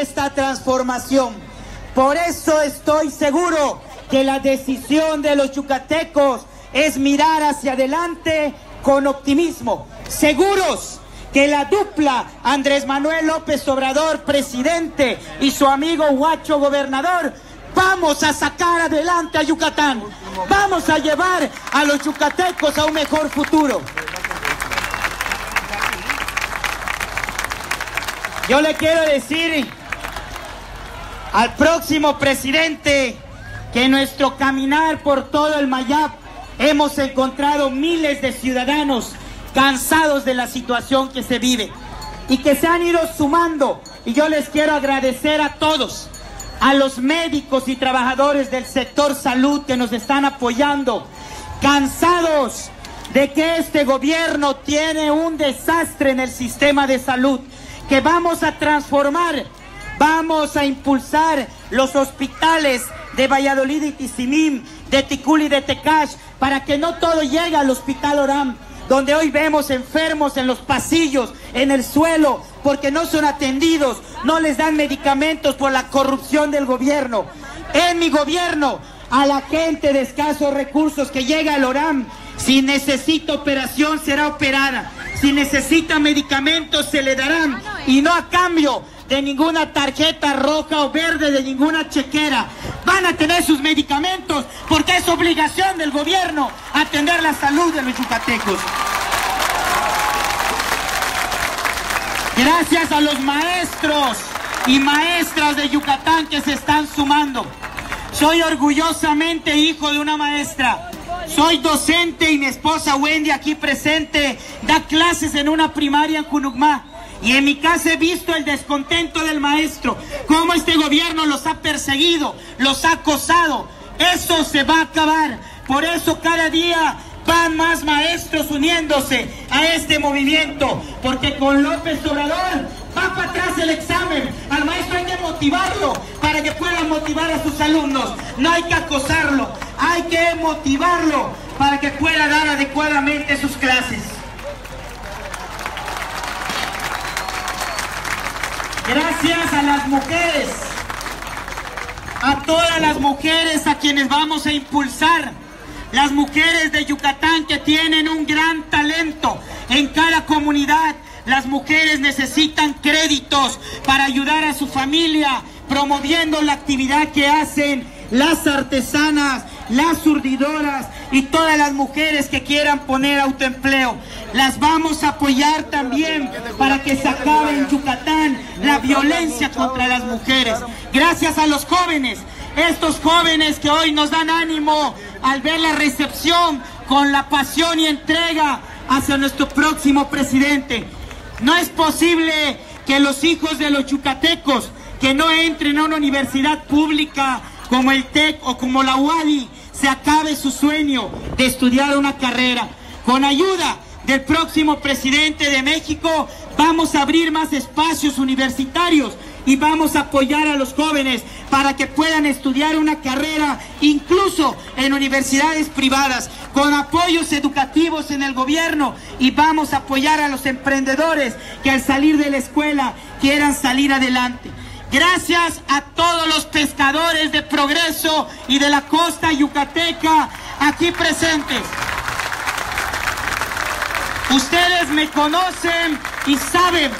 esta transformación. Por eso estoy seguro que la decisión de los yucatecos es mirar hacia adelante con optimismo, seguros que la dupla Andrés Manuel López Obrador, presidente, y su amigo Huacho, gobernador, vamos a sacar adelante a Yucatán, vamos a llevar a los yucatecos a un mejor futuro. Yo le quiero decir al próximo presidente que en nuestro caminar por todo el Mayap hemos encontrado miles de ciudadanos cansados de la situación que se vive y que se han ido sumando. Y yo les quiero agradecer a todos, a los médicos y trabajadores del sector salud que nos están apoyando, cansados de que este gobierno tiene un desastre en el sistema de salud, que vamos a transformar, vamos a impulsar los hospitales de Valladolid y Tizimín, de Ticuli y de Tecash, para que no todo llegue al hospital Oram, donde hoy vemos enfermos en los pasillos, en el suelo, porque no son atendidos, no les dan medicamentos por la corrupción del gobierno. En mi gobierno, a la gente de escasos recursos que llega al Oram, si necesita operación será operada, si necesita medicamentos se le darán y no a cambio de ninguna tarjeta roja o verde, de ninguna chequera. Van a tener sus medicamentos porque es obligación del gobierno atender la salud de los yucatecos. Gracias a los maestros y maestras de Yucatán que se están sumando. Soy orgullosamente hijo de una maestra. Soy docente y mi esposa Wendy aquí presente da clases en una primaria en Junucmá. Y en mi casa he visto el descontento del maestro, cómo este gobierno los ha perseguido, los ha acosado. Eso se va a acabar. Por eso cada día van más maestros uniéndose a este movimiento, porque con López Obrador va para atrás el examen. Al maestro hay que motivarlo para que pueda motivar a sus alumnos. No hay que acosarlo, hay que motivarlo para que pueda dar adecuadamente sus clases. Gracias a las mujeres, a todas las mujeres a quienes vamos a impulsar, las mujeres de Yucatán que tienen un gran talento en cada comunidad. Las mujeres necesitan créditos para ayudar a su familia, promoviendo la actividad que hacen las artesanas, las surdidoras y todas las mujeres que quieran poner autoempleo. Las vamos a apoyar también para que se acabe en Yucatán la violencia contra las mujeres. Gracias a los jóvenes, estos jóvenes que hoy nos dan ánimo al ver la recepción con la pasión y entrega hacia nuestro próximo presidente. No es posible que los hijos de los yucatecos que no entren a una universidad pública como el TEC o como la UADI se acabe su sueño de estudiar una carrera. Con ayuda del próximo presidente de México vamos a abrir más espacios universitarios y vamos a apoyar a los jóvenes para que puedan estudiar una carrera incluso en universidades privadas con apoyos educativos en el gobierno y vamos a apoyar a los emprendedores que al salir de la escuela quieran salir adelante. Gracias a todos los pescadores de Progreso y de la costa yucateca aquí presentes. Ustedes me conocen y saben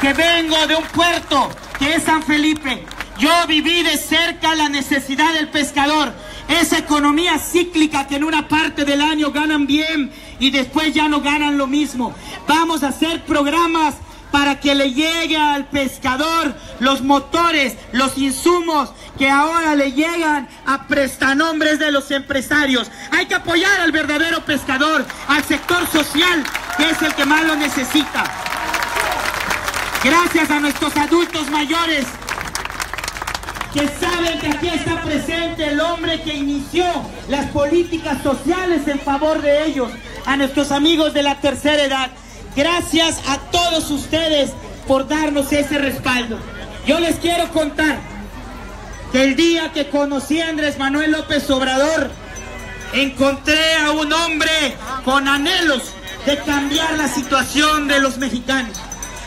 que vengo de un puerto que es San Felipe. Yo viví de cerca la necesidad del pescador, esa economía cíclica que en una parte del año ganan bien y después ya no ganan lo mismo. Vamos a hacer programas para que le llegue al pescador los motores, los insumos que ahora le llegan a prestanombres de los empresarios. Hay que apoyar al verdadero pescador, al sector social, que es el que más lo necesita. Gracias a nuestros adultos mayores que saben que aquí está presente el hombre que inició las políticas sociales en favor de ellos, a nuestros amigos de la tercera edad. Gracias a todos ustedes por darnos ese respaldo. Yo les quiero contar que el día que conocí a Andrés Manuel López Obrador, encontré a un hombre con anhelos de cambiar la situación de los mexicanos.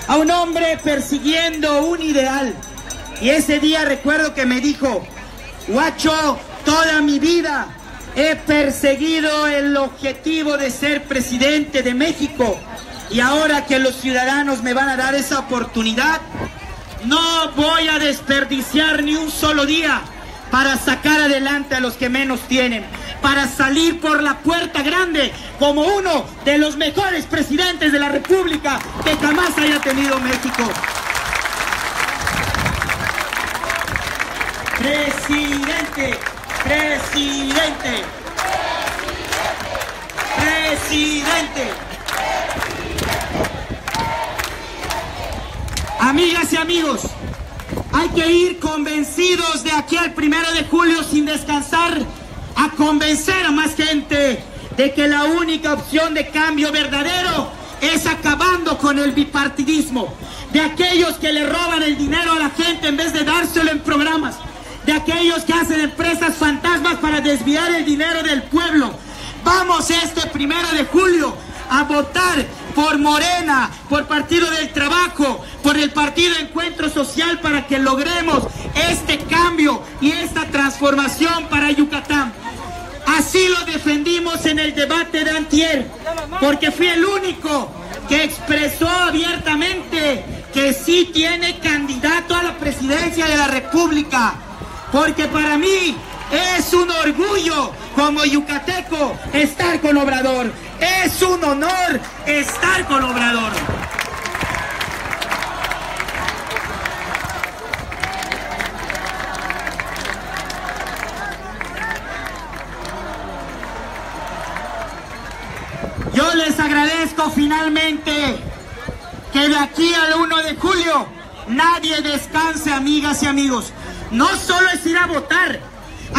A un hombre persiguiendo un ideal, Y ese día recuerdo que me dijo, guacho, toda mi vida he perseguido el objetivo de ser presidente de México y ahora que los ciudadanos me van a dar esa oportunidad, no voy a desperdiciar ni un solo día para sacar adelante a los que menos tienen, para salir por la puerta grande como uno de los mejores presidentes de la República que jamás haya tenido México. Presidente, presidente, presidente. Amigas y amigos, hay que ir convencidos de aquí al primero de julio sin descansar a convencer a más gente de que la única opción de cambio verdadero es acabando con el bipartidismo, de aquellos que le roban el dinero a la gente en vez de dárselo en programas, de aquellos que hacen empresas fantasmas para desviar el dinero del pueblo. Vamos este primero de julio a votar por Morena, por Partido del Trabajo, por el Partido Encuentro Social para que logremos este cambio y esta transformación para Yucatán. Así lo defendimos en el debate de Antier, porque fui el único que expresó abiertamente que sí tiene candidato a la presidencia de la República. Porque para mí es un orgullo como yucateco estar con Obrador. Es un honor estar con Obrador. Yo les agradezco finalmente que de aquí al 1 de julio nadie descanse, amigas y amigos. No solo es ir a votar,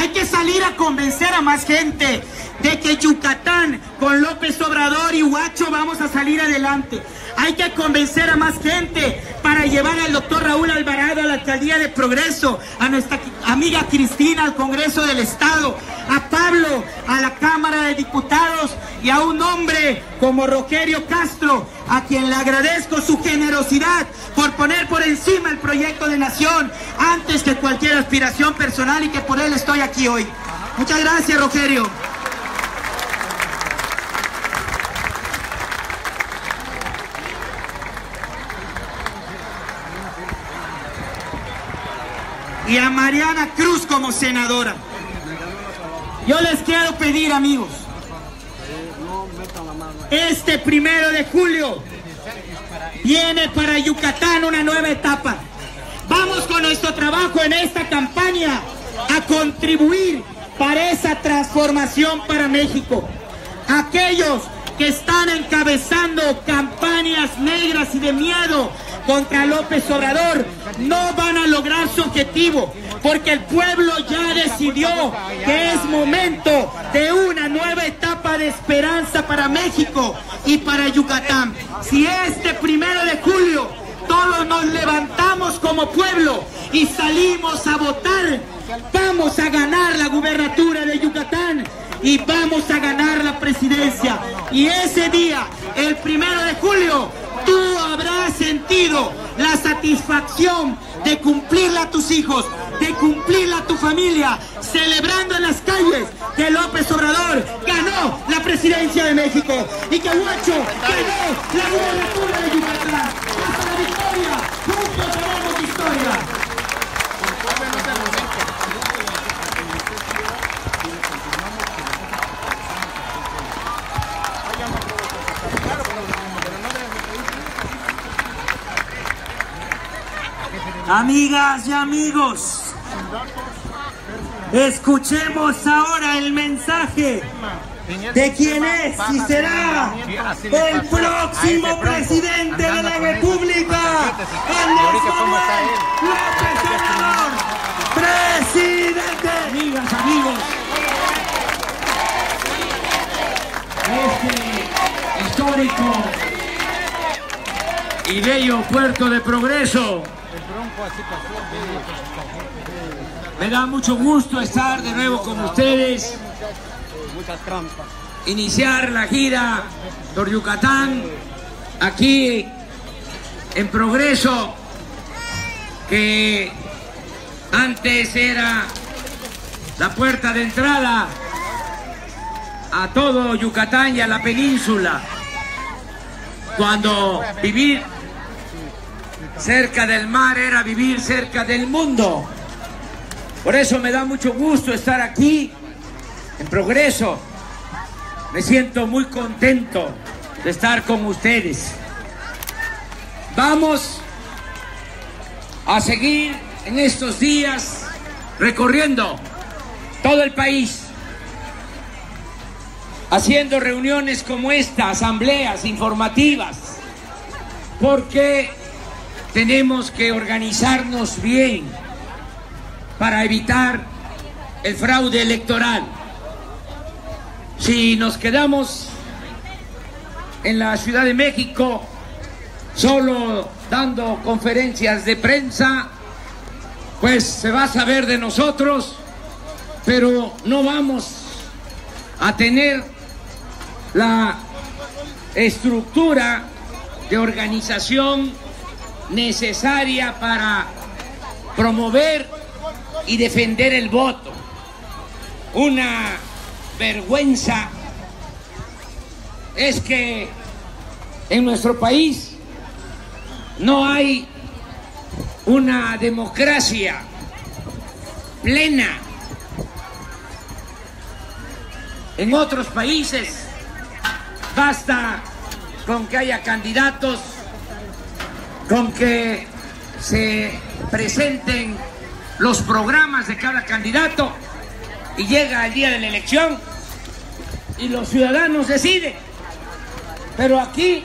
hay que salir a convencer a más gente de que Yucatán con López Obrador y Huacho vamos a salir adelante. Hay que convencer a más gente para llevar al doctor Raúl Alvarado a la alcaldía de Progreso, a nuestra amiga Cristina al Congreso del Estado, a Pablo a la Cámara de Diputados y a un hombre como Rogerio Castro, a quien le agradezco su generosidad por poner por encima el proyecto de nación antes que cualquier aspiración personal y que por él estoy aquí hoy. Muchas gracias, Rogerio. Y a Mariana Cruz como senadora. Yo les quiero pedir, amigos, este primero de julio viene para Yucatán una nueva etapa. Vamos con nuestro trabajo en esta campaña a contribuir para esa transformación para México. Aquellos que están encabezando campañas negras y de miedo contra López Obrador no van a lograr su objetivo porque el pueblo ya decidió que es momento de una nueva etapa de esperanza para México y para Yucatán. Si este primero de julio todos nos levantamos como pueblo y salimos a votar, vamos a ganar la gubernatura de Yucatán y vamos a ganar la presidencia. Y ese día, el primero de julio, tú habrás sentido la satisfacción de cumplirla a tus hijos, de cumplirla a tu familia, celebrando en las calles que López Obrador ganó la presidencia de México y que Huacho ganó la gubernatura de la historia. Amigas y amigos, escuchemos ahora el mensaje de quién es y será el próximo presidente de la República, Andrés Manuel López Obrador, presidente. Amigas, amigos, este histórico y bello puerto de progreso me da mucho gusto estar de nuevo con ustedes. Iniciar la gira por Yucatán, aquí en progreso, que Antes era la puerta de entrada a todo Yucatán y a la península. Cuando vivir cerca del mar era vivir cerca del mundo. Por eso me da mucho gusto estar aquí en progreso. Me siento muy contento de estar con ustedes. Vamos a seguir en estos días recorriendo todo el país, haciendo reuniones como esta, asambleas informativas, porque tenemos que organizarnos bien para evitar el fraude electoral. Si nos quedamos en la Ciudad de México solo dando conferencias de prensa, pues se va a saber de nosotros, pero no vamos a tener la estructura de organización necesaria para promover y defender el voto. Una vergüenza es que en nuestro país no hay una democracia plena. En otros países basta con que haya candidatos con que se presenten los programas de cada candidato y llega el día de la elección y los ciudadanos deciden. Pero aquí,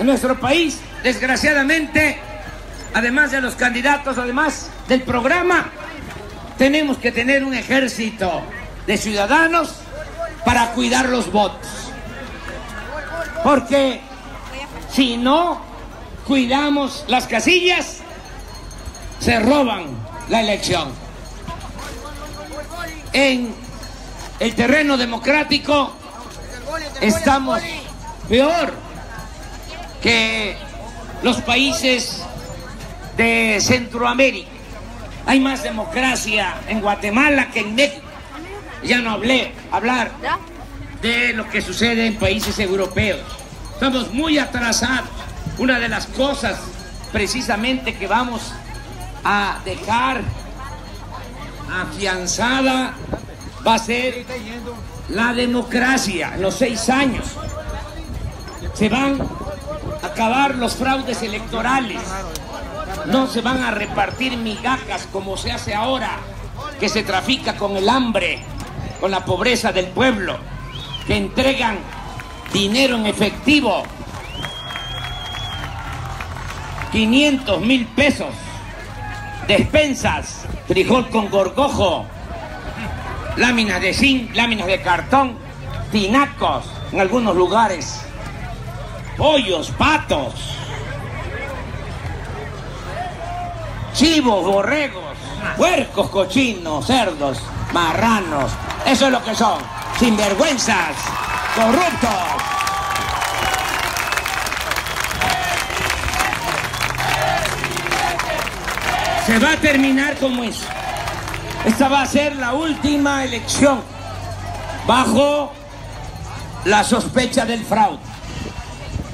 en nuestro país, desgraciadamente, además de los candidatos, además del programa, tenemos que tener un ejército de ciudadanos para cuidar los votos. Porque si no cuidamos las casillas, se roban la elección. En el terreno democrático estamos peor que los países de Centroamérica. Hay más democracia en Guatemala que en México. Ya no hablé, hablar de lo que sucede en países europeos. Estamos muy atrasados. Una de las cosas precisamente que vamos a dejar afianzada va a ser la democracia en los seis años. Se van a acabar los fraudes electorales. No se van a repartir migajas como se hace ahora, que se trafica con el hambre, con la pobreza del pueblo, que entregan dinero en efectivo 500 mil pesos, despensas, frijol con gorgojo, láminas de zinc, láminas de cartón, tinacos en algunos lugares, pollos, patos, chivos, borregos, puercos, cochinos, cerdos, marranos, eso es lo que son, sinvergüenzas, corruptos. Se va a terminar como eso. Esta va a ser la última elección bajo la sospecha del fraude.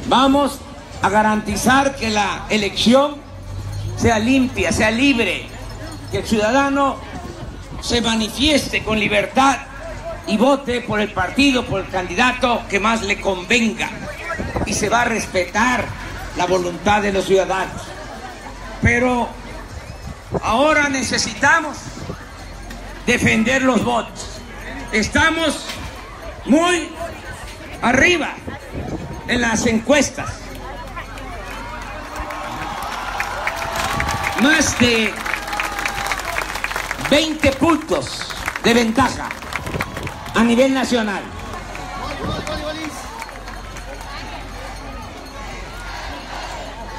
Vamos a garantizar que la elección sea limpia, sea libre, que el ciudadano se manifieste con libertad y vote por el partido, por el candidato que más le convenga. Y se va a respetar la voluntad de los ciudadanos. Pero Ahora necesitamos defender los votos. Estamos muy arriba en las encuestas. Más de 20 puntos de ventaja a nivel nacional.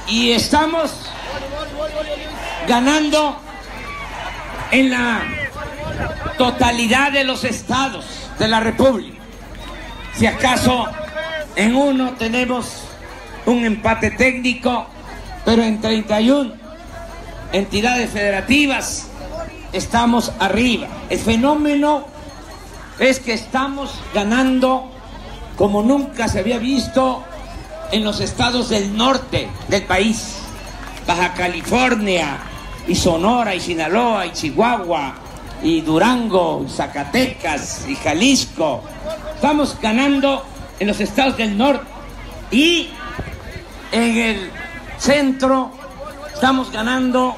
Y estamos ganando en la totalidad de los estados de la República. Si acaso en uno tenemos un empate técnico, pero en 31 entidades federativas, estamos arriba. El fenómeno es que estamos ganando como nunca se había visto en los estados del norte del país. Baja California, y Sonora, y Sinaloa, y Chihuahua, y Durango, y Zacatecas, y Jalisco. Estamos ganando en los estados del norte y en el centro estamos ganando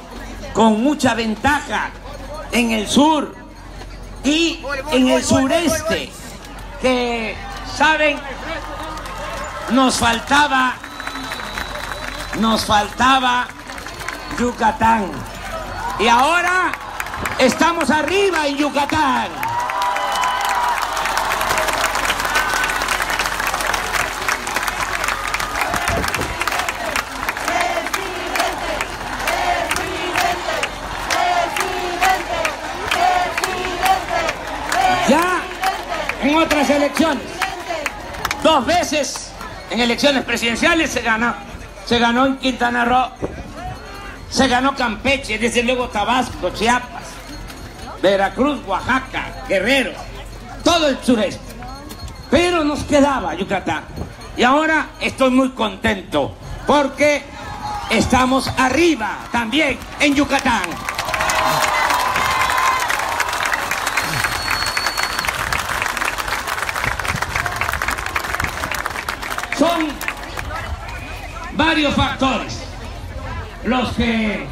con mucha ventaja en el sur y en el sureste, que saben, nos faltaba, nos faltaba Yucatán. Y ahora estamos arriba en Yucatán. Ya en otras elecciones, dos veces en elecciones presidenciales se ganó, se ganó en Quintana Roo, se ganó Campeche, desde luego Tabasco, Chiapas, Veracruz, Oaxaca, Guerrero, todo el sureste. Pero nos quedaba Yucatán. Y ahora estoy muy contento porque estamos arriba también en Yucatán. Son varios factores los que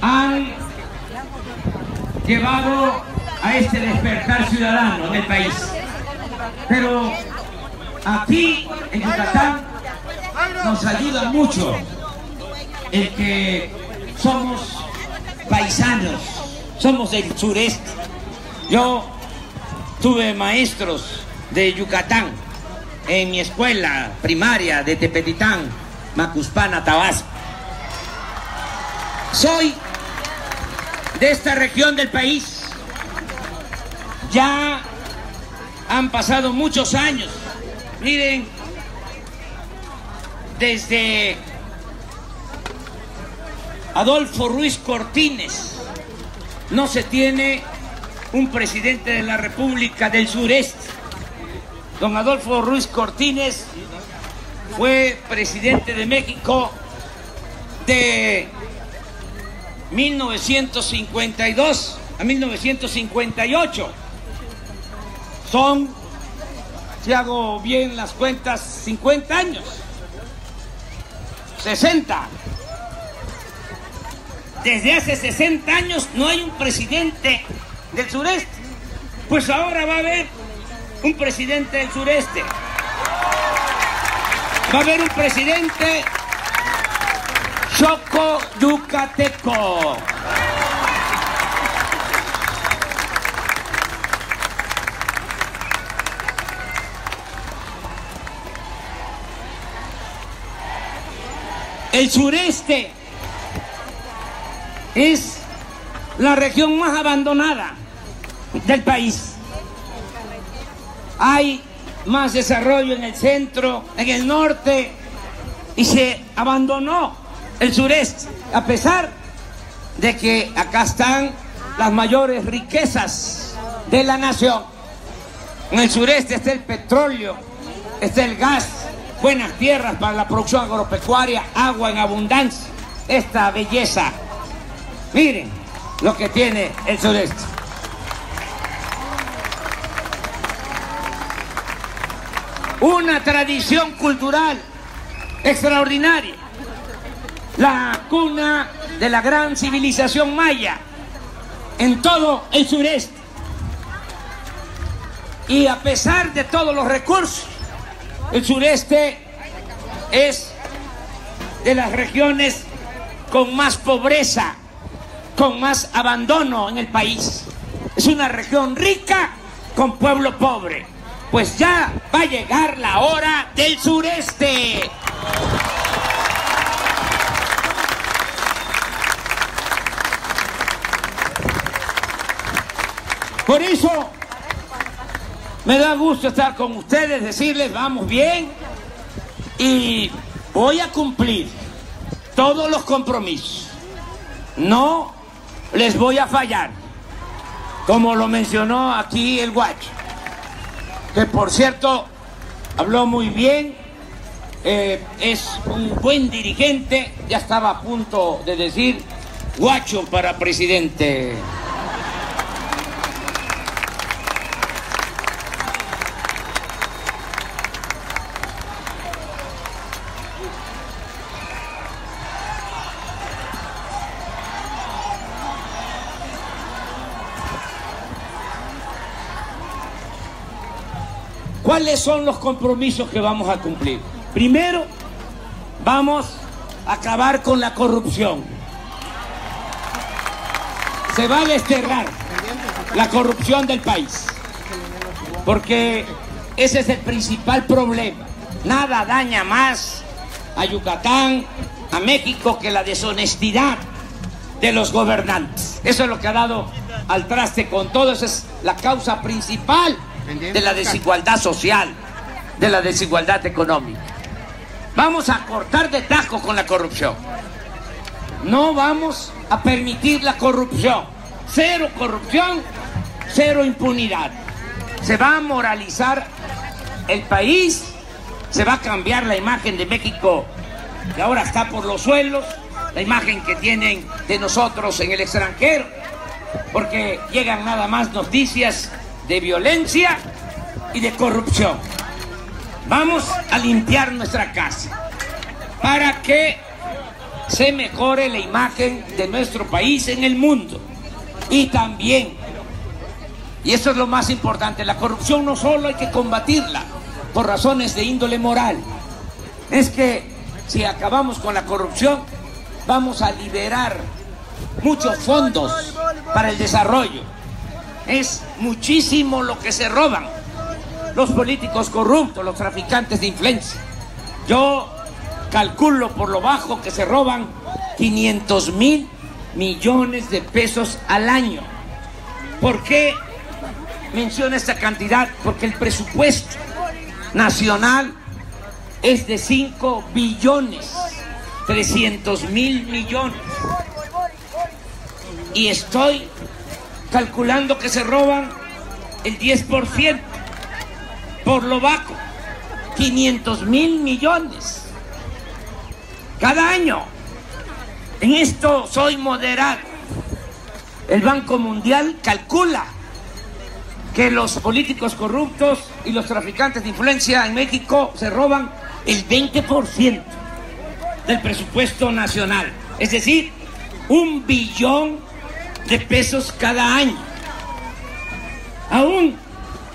han llevado a este despertar ciudadano en el país. Pero aquí en Yucatán nos ayuda mucho el que somos paisanos, somos del sureste. Yo tuve maestros de Yucatán en mi escuela primaria de Tepetitán, Macuspana, Tabasco. Soy de esta región del país. Ya han pasado muchos años. Miren, desde Adolfo Ruiz Cortines no se tiene un presidente de la República del Sureste. Don Adolfo Ruiz Cortines fue presidente de México de 1952 a 1958. Son, si hago bien las cuentas, 50 años. 60. Desde hace 60 años no hay un presidente del sureste. Pues ahora va a haber un presidente del sureste. Va a haber un presidente Choco Yucateco. El sureste es la región más abandonada del país. Hay más desarrollo en el centro, en el norte, y se abandonó el sureste, a pesar de que acá están las mayores riquezas de la nación. En el sureste está el petróleo, está el gas, buenas tierras para la producción agropecuaria, agua en abundancia, esta belleza. Miren lo que tiene el sureste. Una tradición cultural extraordinaria la cuna de la gran civilización maya en todo el sureste. Y a pesar de todos los recursos, el sureste es de las regiones con más pobreza, con más abandono en el país. Es una región rica con pueblo pobre. Pues ya va a llegar la hora del sureste. Por eso me da gusto estar con ustedes, decirles vamos bien y voy a cumplir todos los compromisos no les voy a fallar, como lo mencionó aquí el guacho, que por cierto habló muy bien, eh, es un buen dirigente, ya estaba a punto de decir guacho para presidente. ¿Cuáles son los compromisos que vamos a cumplir? Primero, vamos a acabar con la corrupción. Se va a desterrar la corrupción del país. Porque ese es el principal problema. Nada daña más a Yucatán, a México, que la deshonestidad de los gobernantes. Eso es lo que ha dado al traste con todo. Esa es la causa principal de la desigualdad social, de la desigualdad económica. Vamos a cortar de tajo con la corrupción. No vamos a permitir la corrupción. Cero corrupción, cero impunidad. Se va a moralizar el país, se va a cambiar la imagen de México que ahora está por los suelos, la imagen que tienen de nosotros en el extranjero, porque llegan nada más noticias de violencia y de corrupción. Vamos a limpiar nuestra casa para que se mejore la imagen de nuestro país en el mundo. Y también, y eso es lo más importante, la corrupción no solo hay que combatirla por razones de índole moral, es que si acabamos con la corrupción, vamos a liberar muchos fondos para el desarrollo es muchísimo lo que se roban los políticos corruptos, los traficantes de influencia. Yo calculo por lo bajo que se roban 500 mil millones de pesos al año. ¿Por qué menciona esta cantidad? Porque el presupuesto nacional es de 5 billones 300 mil millones. Y estoy calculando que se roban el 10% por lo bajo, 500 mil millones cada año. En esto soy moderado. El Banco Mundial calcula que los políticos corruptos y los traficantes de influencia en México se roban el 20% del presupuesto nacional. Es decir, un billón de pesos cada año. Aún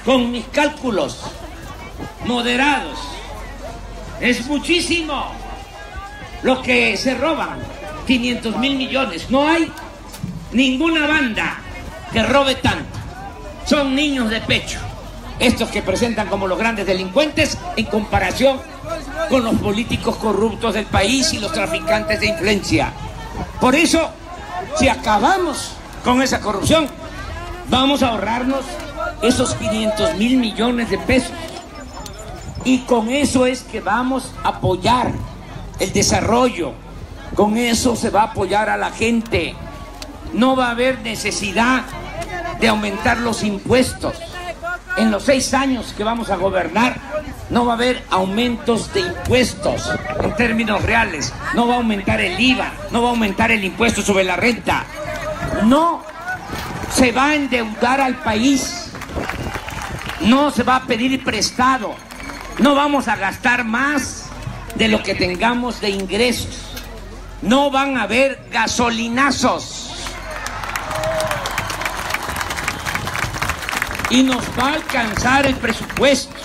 con mis cálculos moderados, es muchísimo lo que se roban, 500 mil millones. No hay ninguna banda que robe tanto. Son niños de pecho, estos que presentan como los grandes delincuentes en comparación con los políticos corruptos del país y los traficantes de influencia. Por eso, si acabamos con esa corrupción, vamos a ahorrarnos esos 500 mil millones de pesos. Y con eso es que vamos a apoyar el desarrollo. Con eso se va a apoyar a la gente. No va a haber necesidad de aumentar los impuestos. En los seis años que vamos a gobernar, no va a haber aumentos de impuestos en términos reales. No va a aumentar el IVA, no va a aumentar el impuesto sobre la renta no se va a endeudar al país, no se va a pedir prestado, no vamos a gastar más de lo que tengamos de ingresos, no van a haber gasolinazos. Y nos va a alcanzar el presupuesto,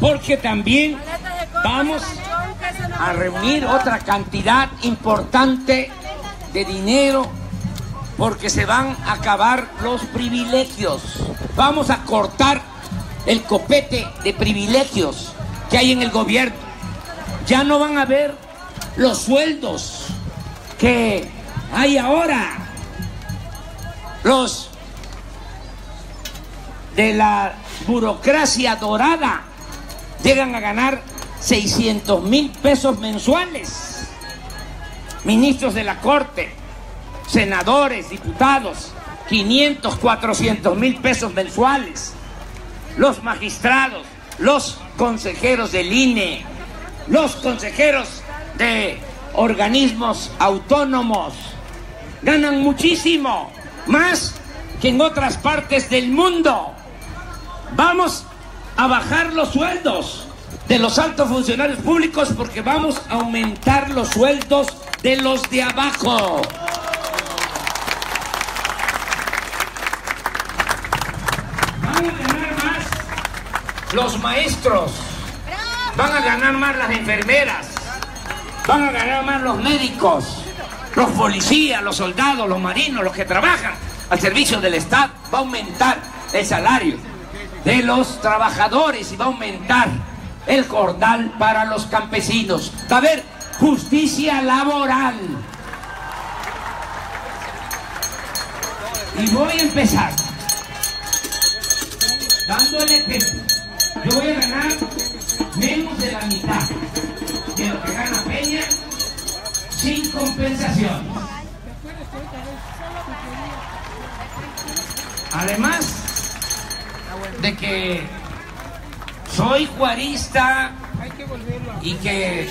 porque también vamos a reunir otra cantidad importante de dinero porque se van a acabar los privilegios. Vamos a cortar el copete de privilegios que hay en el gobierno. Ya no van a ver los sueldos que hay ahora. Los de la burocracia dorada llegan a ganar 600 mil pesos mensuales. Ministros de la Corte, senadores, diputados, 500, 400 mil pesos mensuales. Los magistrados, los consejeros del INE, los consejeros de organismos autónomos, ganan muchísimo, más que en otras partes del mundo. Vamos a bajar los sueldos de los altos funcionarios públicos porque vamos a aumentar los sueldos de los de abajo. Van a ganar más los maestros, van a ganar más las enfermeras, van a ganar más los médicos, los policías, los soldados, los marinos, los que trabajan al servicio del Estado. Va a aumentar el salario de los trabajadores y va a aumentar el jordal para los campesinos. Va a haber justicia laboral. Y voy a empezar dándole que yo voy a ganar menos de la mitad de lo que gana Peña sin compensación. Además de que soy juarista y que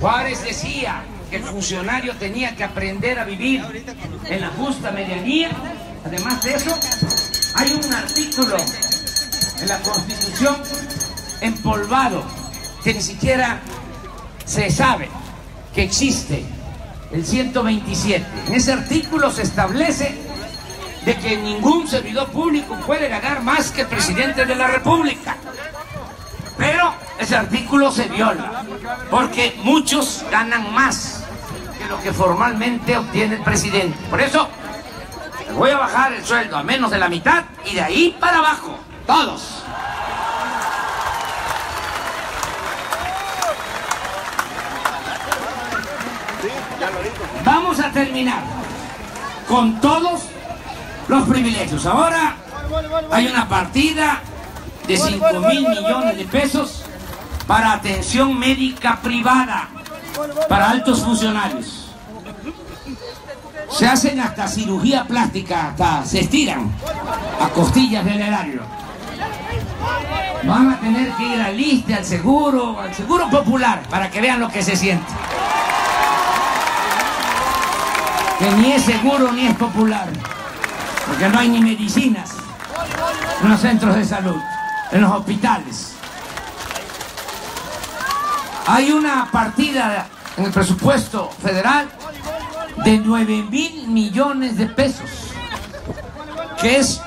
Juárez decía que el funcionario tenía que aprender a vivir en la justa medianía. Además de eso, hay un artículo la Constitución empolvado que ni siquiera se sabe que existe, el 127. En ese artículo se establece de que ningún servidor público puede ganar más que el presidente de la República. Pero ese artículo se viola, porque muchos ganan más que lo que formalmente obtiene el presidente. Por eso voy a bajar el sueldo a menos de la mitad y de ahí para abajo, todos. Vamos a terminar con todos los privilegios. Ahora hay una partida de 5 mil millones de pesos para atención médica privada para altos funcionarios. Se hacen hasta cirugía plástica, hasta se estiran a costillas del erario. Van a tener que ir al ISTE, al seguro, al seguro popular, para que vean lo que se siente. Que ni es seguro ni es popular, porque no hay ni medicinas en los centros de salud, en los hospitales. Hay una partida en el presupuesto federal de 9 mil millones de pesos, que es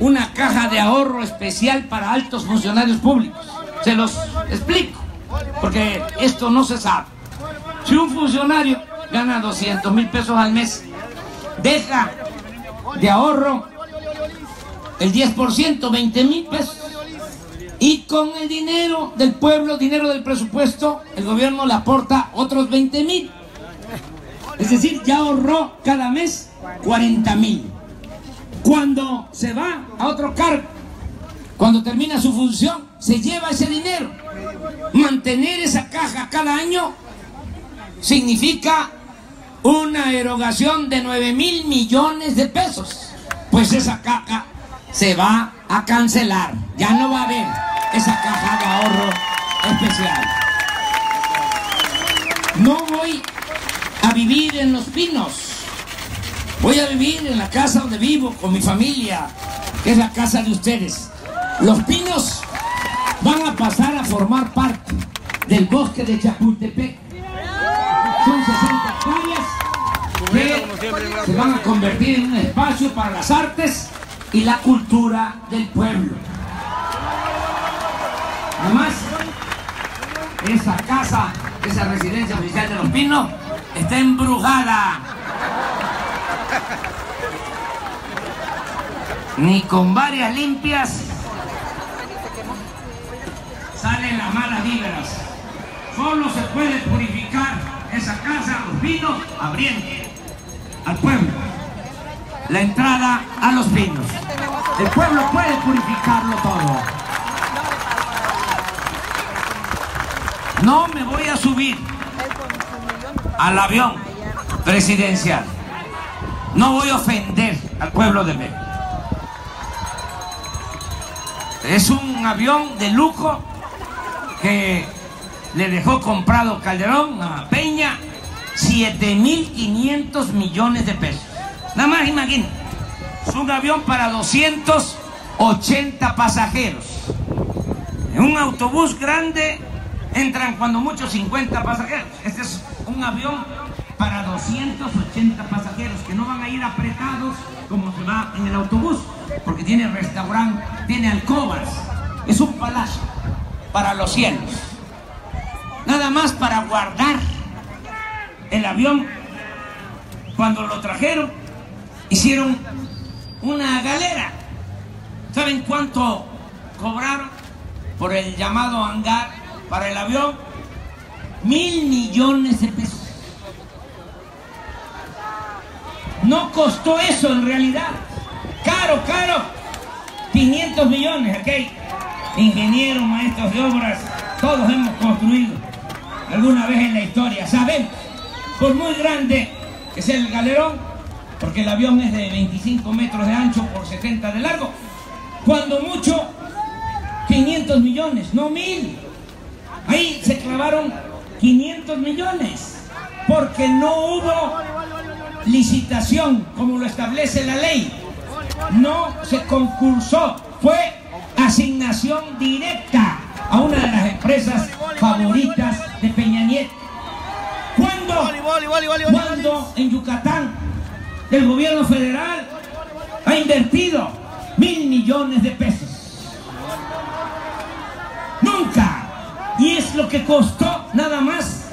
una caja de ahorro especial para altos funcionarios públicos. Se los explico, porque esto no se sabe. Si un funcionario gana 200 mil pesos al mes, deja de ahorro el 10%, 20 mil pesos. Y con el dinero del pueblo, dinero del presupuesto, el gobierno le aporta otros 20 mil. Es decir, ya ahorró cada mes 40 mil. Cuando se va a otro cargo, cuando termina su función, se lleva ese dinero. Mantener esa caja cada año significa una erogación de 9 mil millones de pesos. Pues esa caja se va a cancelar. Ya no va a haber esa caja de ahorro especial. No voy a vivir en Los Pinos. Voy a vivir en la casa donde vivo con mi familia, que es la casa de ustedes. Los Pinos van a pasar a formar parte del bosque de Chapultepec. Son 60 hectáreas que se van a convertir en un espacio para las artes y la cultura del pueblo. Además, esa casa, esa residencia oficial de Los Pinos, está embrujada. Ni con varias limpias salen las malas vibras. Solo se puede purificar esa casa, Los Pinos, abriendo al pueblo la entrada a Los Pinos. El pueblo puede purificarlo todo. No me voy a subir al avión presidencial. No voy a ofender al pueblo de México. Es un avión de lujo que le dejó comprado Calderón a Peña 7.500 millones de pesos. Nada más imaginen, es un avión para 280 pasajeros. En un autobús grande entran cuando mucho 50 pasajeros. Este es un avión para 280 pasajeros que no van a ir apretados como se va en el autobús, porque tiene restaurante, tiene alcobas, es un palacio para los cielos. Nada más para guardar el avión. Cuando lo trajeron, hicieron una galera. ¿Saben cuánto cobraron por el llamado hangar para el avión? Mil millones de pesos. No costó eso en realidad. Caro, caro. 500 millones, ok. Ingenieros, maestros de obras, todos hemos construido alguna vez en la historia. Saben, por muy grande que sea el galerón, porque el avión es de 25 metros de ancho por 70 de largo, cuando mucho 500 millones, no mil. Ahí se clavaron 500 millones, porque no hubo licitación como lo establece la ley. No se concursó, fue asignación directa a una de las empresas favoritas de Peña Nieto. ¿Cuándo? En Yucatán el gobierno federal ha invertido mil millones de pesos. Nunca. Y es lo que costó nada más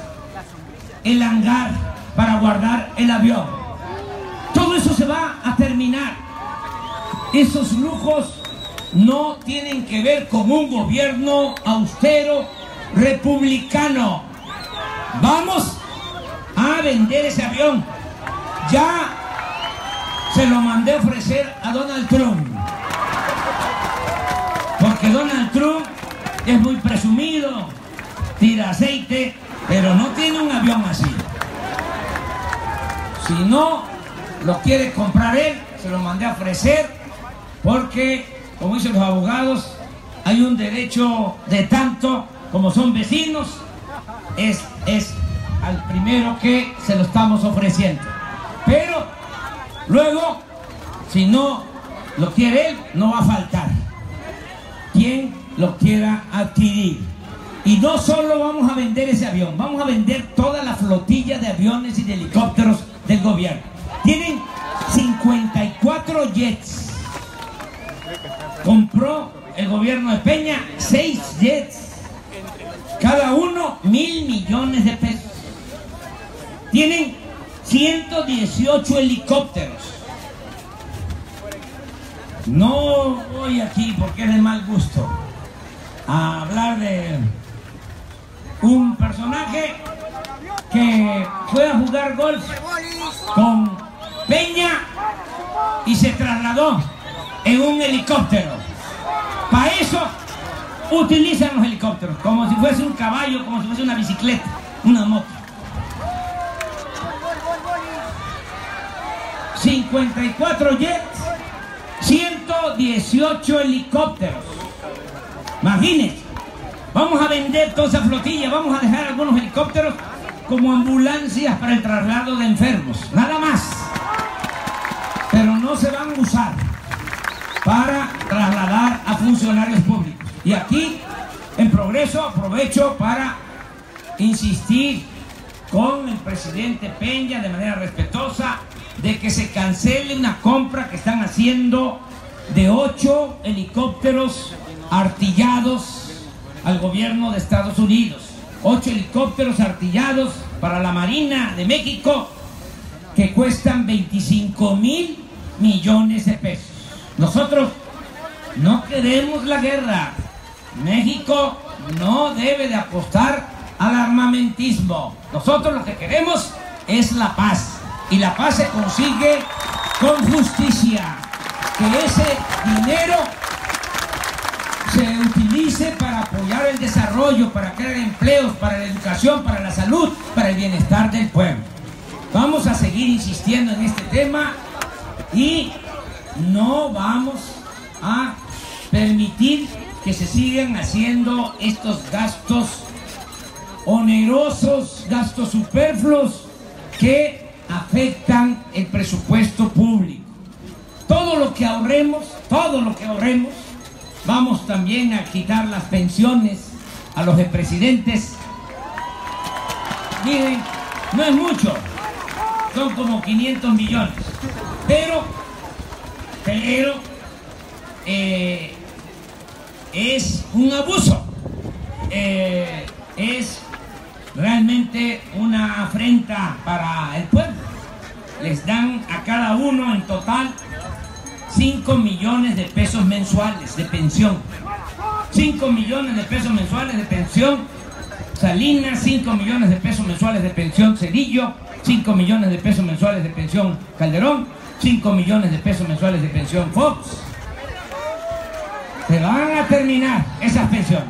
el hangar para guardar el avión. Todo eso se va a terminar. Esos lujos no tienen que ver con un gobierno austero republicano. Vamos a vender ese avión. Ya se lo mandé a ofrecer a Donald Trump. Porque Donald Trump es muy presumido, tira aceite, pero no tiene un avión así. Si no lo quiere comprar él, se lo mandé a ofrecer porque, como dicen los abogados, hay un derecho de tanto como son vecinos, es, es al primero que se lo estamos ofreciendo. Pero luego, si no lo quiere él, no va a faltar. Quien lo quiera adquirir. Y no solo vamos a vender ese avión, vamos a vender toda la flotilla de aviones y de helicópteros del gobierno. Tienen 54 jets. Compró el gobierno de Peña 6 jets. Cada uno mil millones de pesos. Tienen 118 helicópteros. No voy aquí porque es de mal gusto a hablar de un personaje que fue a jugar golf con Peña y se trasladó en un helicóptero. Para eso utilizan los helicópteros, como si fuese un caballo, como si fuese una bicicleta, una moto. 54 jets, 118 helicópteros. Imagínense, vamos a vender toda esa flotilla, vamos a dejar algunos helicópteros como ambulancias para el traslado de enfermos, nada más. No se van a usar para trasladar a funcionarios públicos. Y aquí, en progreso, aprovecho para insistir con el presidente Peña de manera respetuosa de que se cancele una compra que están haciendo de ocho helicópteros artillados al gobierno de Estados Unidos. Ocho helicópteros artillados para la Marina de México que cuestan 25 mil millones de pesos. Nosotros no queremos la guerra. México no debe de apostar al armamentismo. Nosotros lo que queremos es la paz. Y la paz se consigue con justicia. Que ese dinero se utilice para apoyar el desarrollo, para crear empleos, para la educación, para la salud, para el bienestar del pueblo. Vamos a seguir insistiendo en este tema Y no vamos a permitir que se sigan haciendo estos gastos onerosos, gastos superfluos que afectan el presupuesto público. Todo lo que ahorremos, todo lo que ahorremos, vamos también a quitar las pensiones a los expresidentes. Miren, no es mucho, son como 500 millones, pero, pero, eh, es un abuso, eh, es realmente una afrenta para el pueblo. Les dan a cada uno en total 5 millones de pesos mensuales de pensión. 5 millones de pesos mensuales de pensión Salinas, 5 millones de pesos mensuales de pensión Cedillo, 5 millones de pesos mensuales de pensión Calderón, 5 millones de pesos mensuales de pensión Fox. Se van a terminar esas pensiones.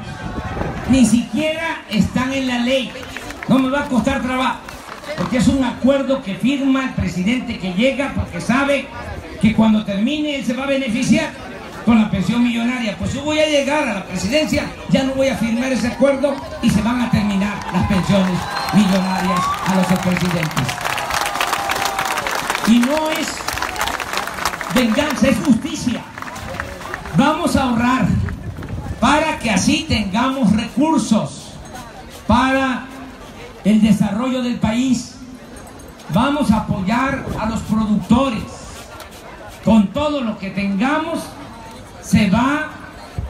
Ni siquiera están en la ley. No me va a costar trabajo. Porque es un acuerdo que firma el presidente que llega porque sabe que cuando termine él se va a beneficiar con la pensión millonaria. Pues yo voy a llegar a la presidencia, ya no voy a firmar ese acuerdo y se van a terminar las pensiones millonarias a los expresidentes. Y no es venganza, es justicia. Vamos a ahorrar para que así tengamos recursos para el desarrollo del país. Vamos a apoyar a los productores. Con todo lo que tengamos, se va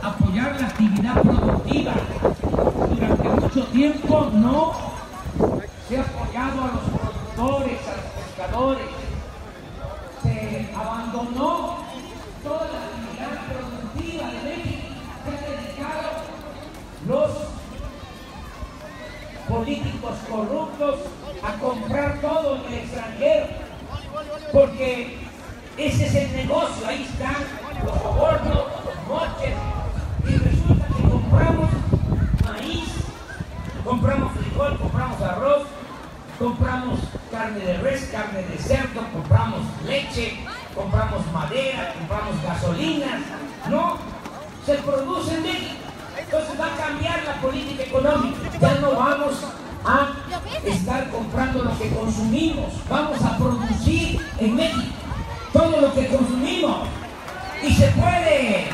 a apoyar la actividad productiva. Durante mucho tiempo no se ha apoyado a los productores, a los pescadores. Abandonó toda la actividad productiva de México. Se han dedicado los políticos corruptos a comprar todo en el extranjero. Porque ese es el negocio, ahí están los sobornos, los moches. Y resulta que compramos maíz, compramos frijol, compramos arroz, compramos carne de res, carne de cerdo, compramos leche, compramos madera, compramos gasolina. No, se produce en México. Entonces va a cambiar la política económica. Ya no vamos a estar comprando lo que consumimos. Vamos a producir en México todo lo que consumimos. Y se puede.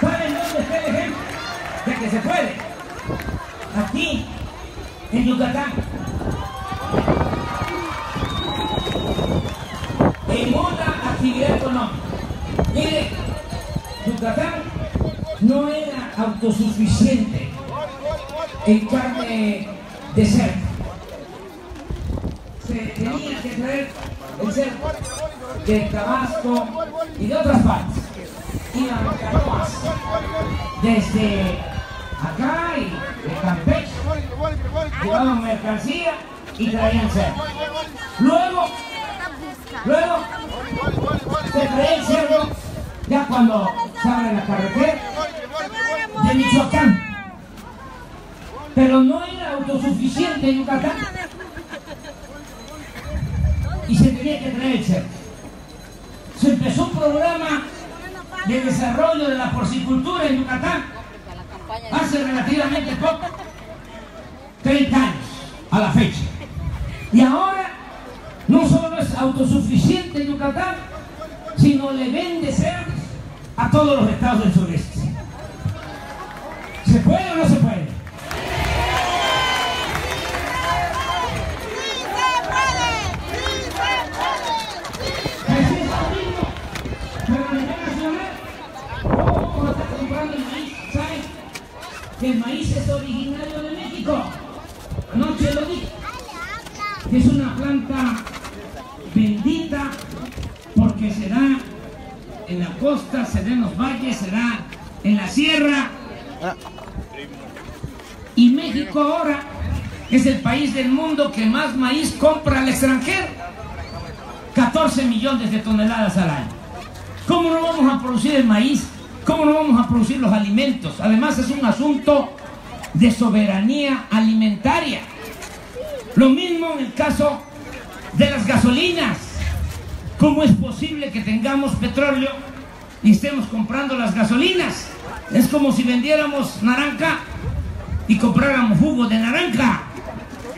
¿Saben dónde está el ejemplo? De que se puede. Aquí, en Yucatán. En una actividad económica. Miren, Yucatán no era autosuficiente en carne de cerdo. Se tenía que traer el cerdo de Tabasco y de otras partes. Iban canoas desde acá y de Campeche. Llevaban mercancía y traían cerdo. Luego, luego se traía el cerdo ya cuando se abre la carretera de Michoacán. Pero no era autosuficiente en Yucatán. Y se tenía que traer el cerdo. Se empezó un programa de desarrollo de la porcicultura en Yucatán hace relativamente poco, 30 años a la fecha. Y ahora no solo es autosuficiente en Yucatán, sino le vende cerdos a todos los estados del sureste. ¿Se puede o no se puede? Pues es lo mismo, pero a nivel nacional, ¿cómo está comprando el maíz? ¿Saben? Que el maíz es originario de México. Anoche lo dije. Es una planta bendita porque se da en la costa, se da en los valles, se da en la sierra. Y México ahora es el país del mundo que más maíz compra al extranjero. 14 millones de toneladas al año. ¿Cómo no vamos a producir el maíz? ¿Cómo no vamos a producir los alimentos? Además es un asunto de soberanía alimentaria. Lo mismo en el caso de las gasolinas. ¿Cómo es posible que tengamos petróleo y estemos comprando las gasolinas? Es como si vendiéramos naranja y compráramos jugo de naranja.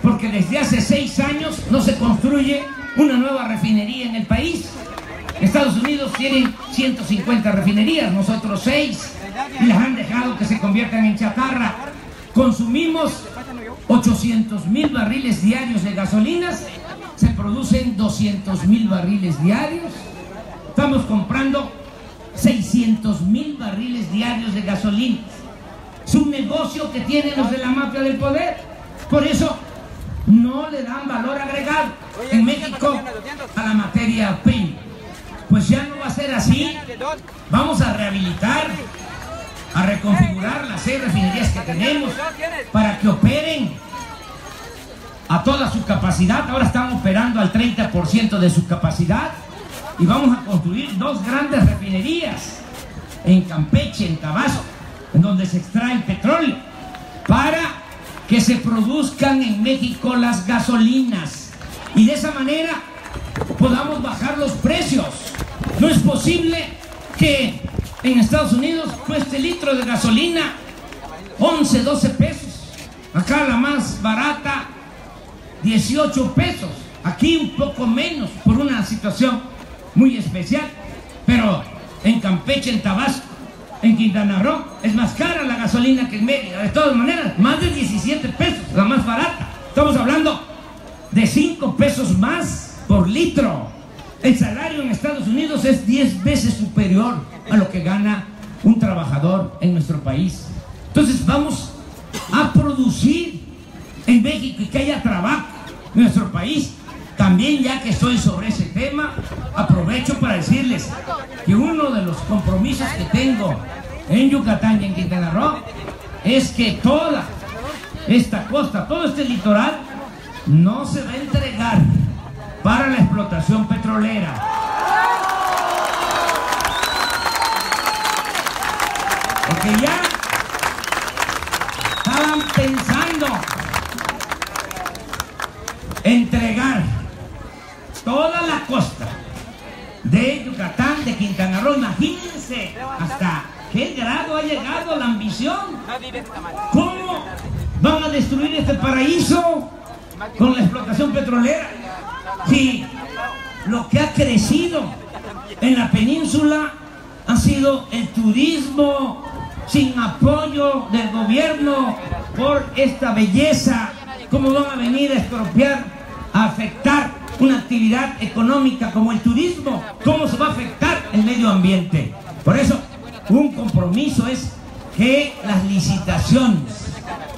Porque desde hace seis años no se construye una nueva refinería en el país. Estados Unidos tienen 150 refinerías, nosotros seis, y las han dejado que se conviertan en chatarra. Consumimos 800 mil barriles diarios de gasolinas, se producen 200 mil barriles diarios, estamos comprando 600 mil barriles diarios de gasolina. Es un negocio que tienen los de la mafia del poder. Por eso no le dan valor agregado en México a la materia prima. Pues ya no va a ser así. Vamos a rehabilitar, a reconfigurar las seis refinerías que tenemos para que operen a toda su capacidad. Ahora están operando al 30% de su capacidad y vamos a construir dos grandes refinerías en Campeche, en Tabasco, en donde se extrae el petróleo, para que se produzcan en México las gasolinas y de esa manera podamos bajar los precios. No es posible que en Estados Unidos cueste litro de gasolina 11, 12 pesos. Acá la más barata 18 pesos. Aquí un poco menos por una situación muy especial. Pero en Campeche, en Tabasco, en Quintana Roo, es más cara la gasolina que en Mérida. De todas maneras, más de 17 pesos, la más barata. Estamos hablando de 5 pesos más por litro. El salario en Estados Unidos es 10 veces superior a lo que gana un trabajador en nuestro país. Entonces vamos a producir en México y que haya trabajo en nuestro país. También ya que estoy sobre ese tema, aprovecho para decirles que uno de los compromisos que tengo en Yucatán y en Quintana Roo es que toda esta costa, todo este litoral, no se va a entregar para la explotación petrolera. Porque ya estaban pensando entregar toda la costa de Yucatán, de Quintana Roo. Imagínense hasta qué grado ha llegado la ambición. ¿Cómo van a destruir este paraíso con la explotación petrolera? Si lo que ha crecido en la península ha sido el turismo sin apoyo del gobierno por esta belleza, ¿cómo van a venir a expropiar, a afectar una actividad económica como el turismo? ¿Cómo se va a afectar el medio ambiente? Por eso, un compromiso es que las licitaciones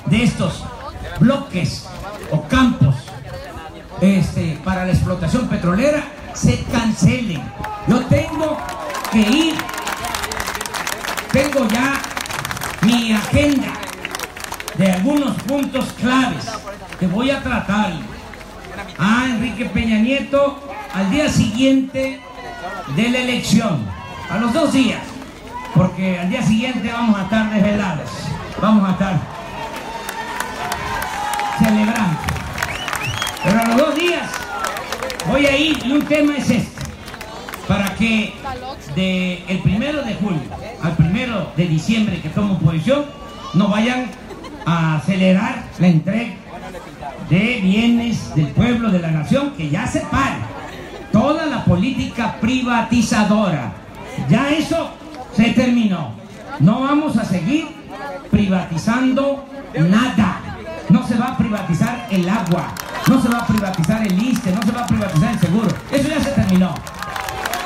de estos bloques o campos este, para la explotación petrolera se cancelen. Yo tengo que ir, tengo ya mi agenda de algunos puntos claves que voy a tratar a Enrique Peña Nieto al día siguiente de la elección, a los dos días, porque al día siguiente vamos a estar desvelados, vamos a estar celebrando. Pero a los dos días voy a ir y un tema es este, para que del el primero de julio al primero de diciembre que tomo posición, no vayan a acelerar la entrega de bienes del pueblo, de la nación, que ya se pare toda la política privatizadora. Ya eso se terminó. No vamos a seguir privatizando nada. No se va a privatizar el agua, no se va a privatizar el ISTE, no se va a privatizar el seguro. Eso ya se terminó.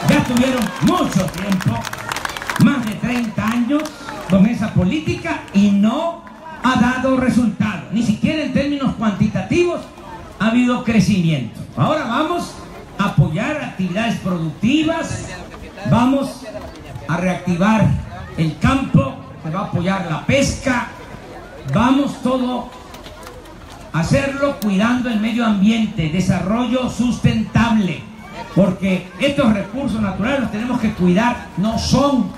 Ya tuvieron mucho tiempo, más de 30 años, con esa política y no ha dado resultado. Ni siquiera en términos cuantitativos ha habido crecimiento. Ahora vamos a apoyar actividades productivas, vamos a reactivar el campo, se va a apoyar la pesca, vamos todo hacerlo cuidando el medio ambiente, desarrollo sustentable, porque estos recursos naturales los tenemos que cuidar, no son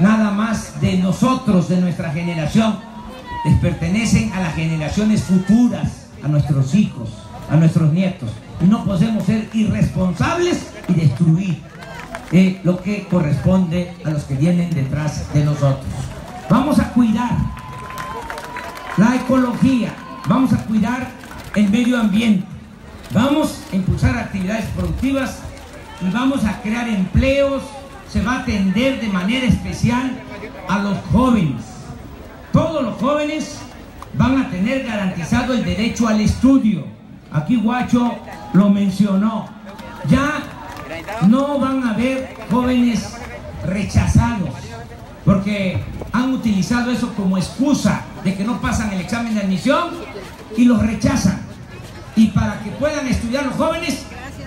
nada más de nosotros, de nuestra generación, les pertenecen a las generaciones futuras, a nuestros hijos, a nuestros nietos. Y no podemos ser irresponsables y destruir eh, lo que corresponde a los que vienen detrás de nosotros. Vamos a cuidar la ecología, vamos a cuidar el medio ambiente, vamos a impulsar actividades productivas y vamos a crear empleos, se va a atender de manera especial a los jóvenes. Todos los jóvenes van a tener garantizado el derecho al estudio. Aquí Guacho lo mencionó. Ya no van a haber jóvenes rechazados porque han utilizado eso como excusa de que no pasan el examen de admisión y los rechazan. Y para que puedan estudiar los jóvenes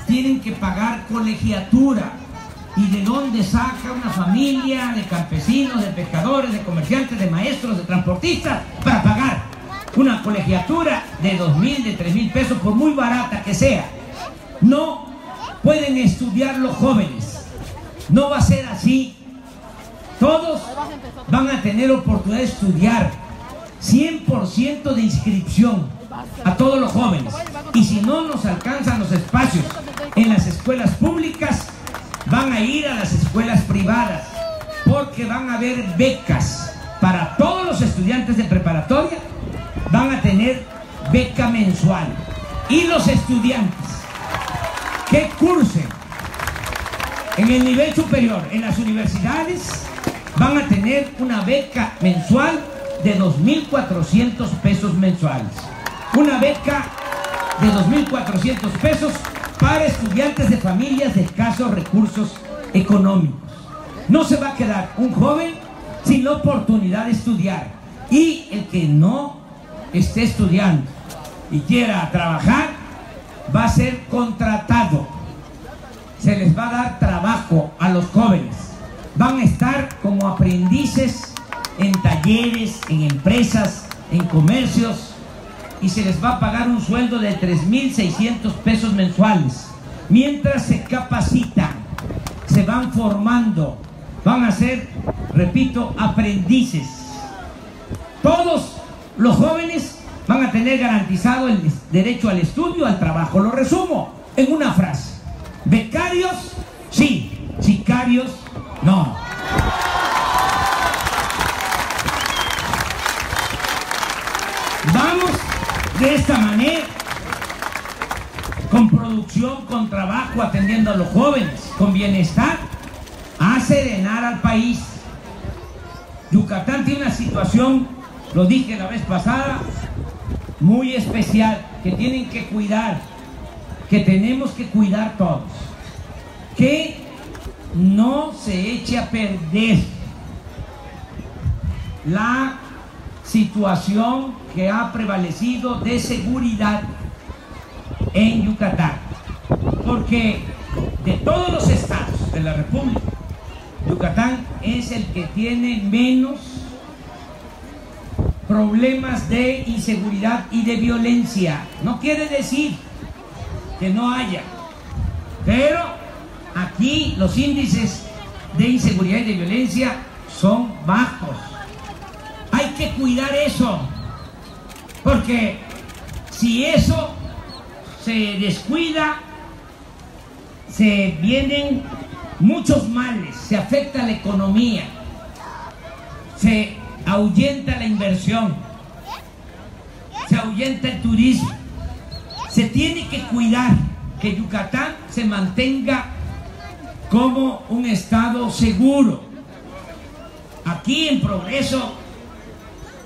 tienen que pagar colegiatura. ¿Y de dónde saca una familia de campesinos, de pescadores, de comerciantes, de maestros, de transportistas para pagar una colegiatura de dos mil, de tres mil pesos, por muy barata que sea? No pueden estudiar los jóvenes. No va a ser así. Todos van a tener oportunidad de estudiar. 100% de inscripción a todos los jóvenes. Y si no nos alcanzan los espacios en las escuelas públicas, van a ir a las escuelas privadas, porque van a haber becas para todos los estudiantes de preparatoria, van a tener beca mensual. Y los estudiantes que cursen en el nivel superior, en las universidades, van a tener una beca mensual de 2.400 pesos mensuales. Una beca de 2.400 pesos para estudiantes de familias de escasos recursos económicos. No se va a quedar un joven sin la oportunidad de estudiar. Y el que no esté estudiando y quiera trabajar, va a ser contratado. Se les va a dar trabajo a los jóvenes. Van a estar como aprendices en talleres, en empresas, en comercios y se les va a pagar un sueldo de 3.600 pesos mensuales. Mientras se capacitan, se van formando, van a ser, repito, aprendices. Todos los jóvenes van a tener garantizado el derecho al estudio, al trabajo. Lo resumo en una frase. Becarios, sí. Sicarios, no. Vamos de esta manera, con producción, con trabajo, atendiendo a los jóvenes, con bienestar, a serenar al país. Yucatán tiene una situación, lo dije la vez pasada, muy especial, que tienen que cuidar, que tenemos que cuidar todos. Que no se eche a perder la situación que ha prevalecido de seguridad en Yucatán. Porque de todos los estados de la República, Yucatán es el que tiene menos problemas de inseguridad y de violencia. No quiere decir que no haya, pero aquí los índices de inseguridad y de violencia son bajos. Que cuidar eso, porque si eso se descuida, se vienen muchos males, se afecta la economía, se ahuyenta la inversión, se ahuyenta el turismo. Se tiene que cuidar que Yucatán se mantenga como un estado seguro. Aquí en Progreso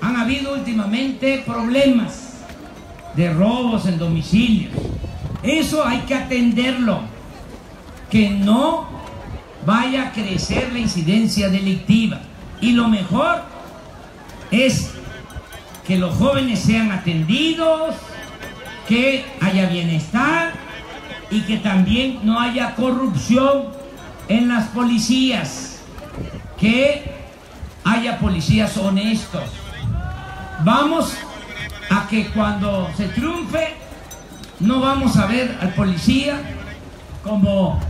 han habido últimamente problemas de robos en domicilios. Eso hay que atenderlo. Que no vaya a crecer la incidencia delictiva. Y lo mejor es que los jóvenes sean atendidos, que haya bienestar y que también no haya corrupción en las policías, que haya policías honestos. Vamos a que cuando se triunfe no vamos a ver al policía como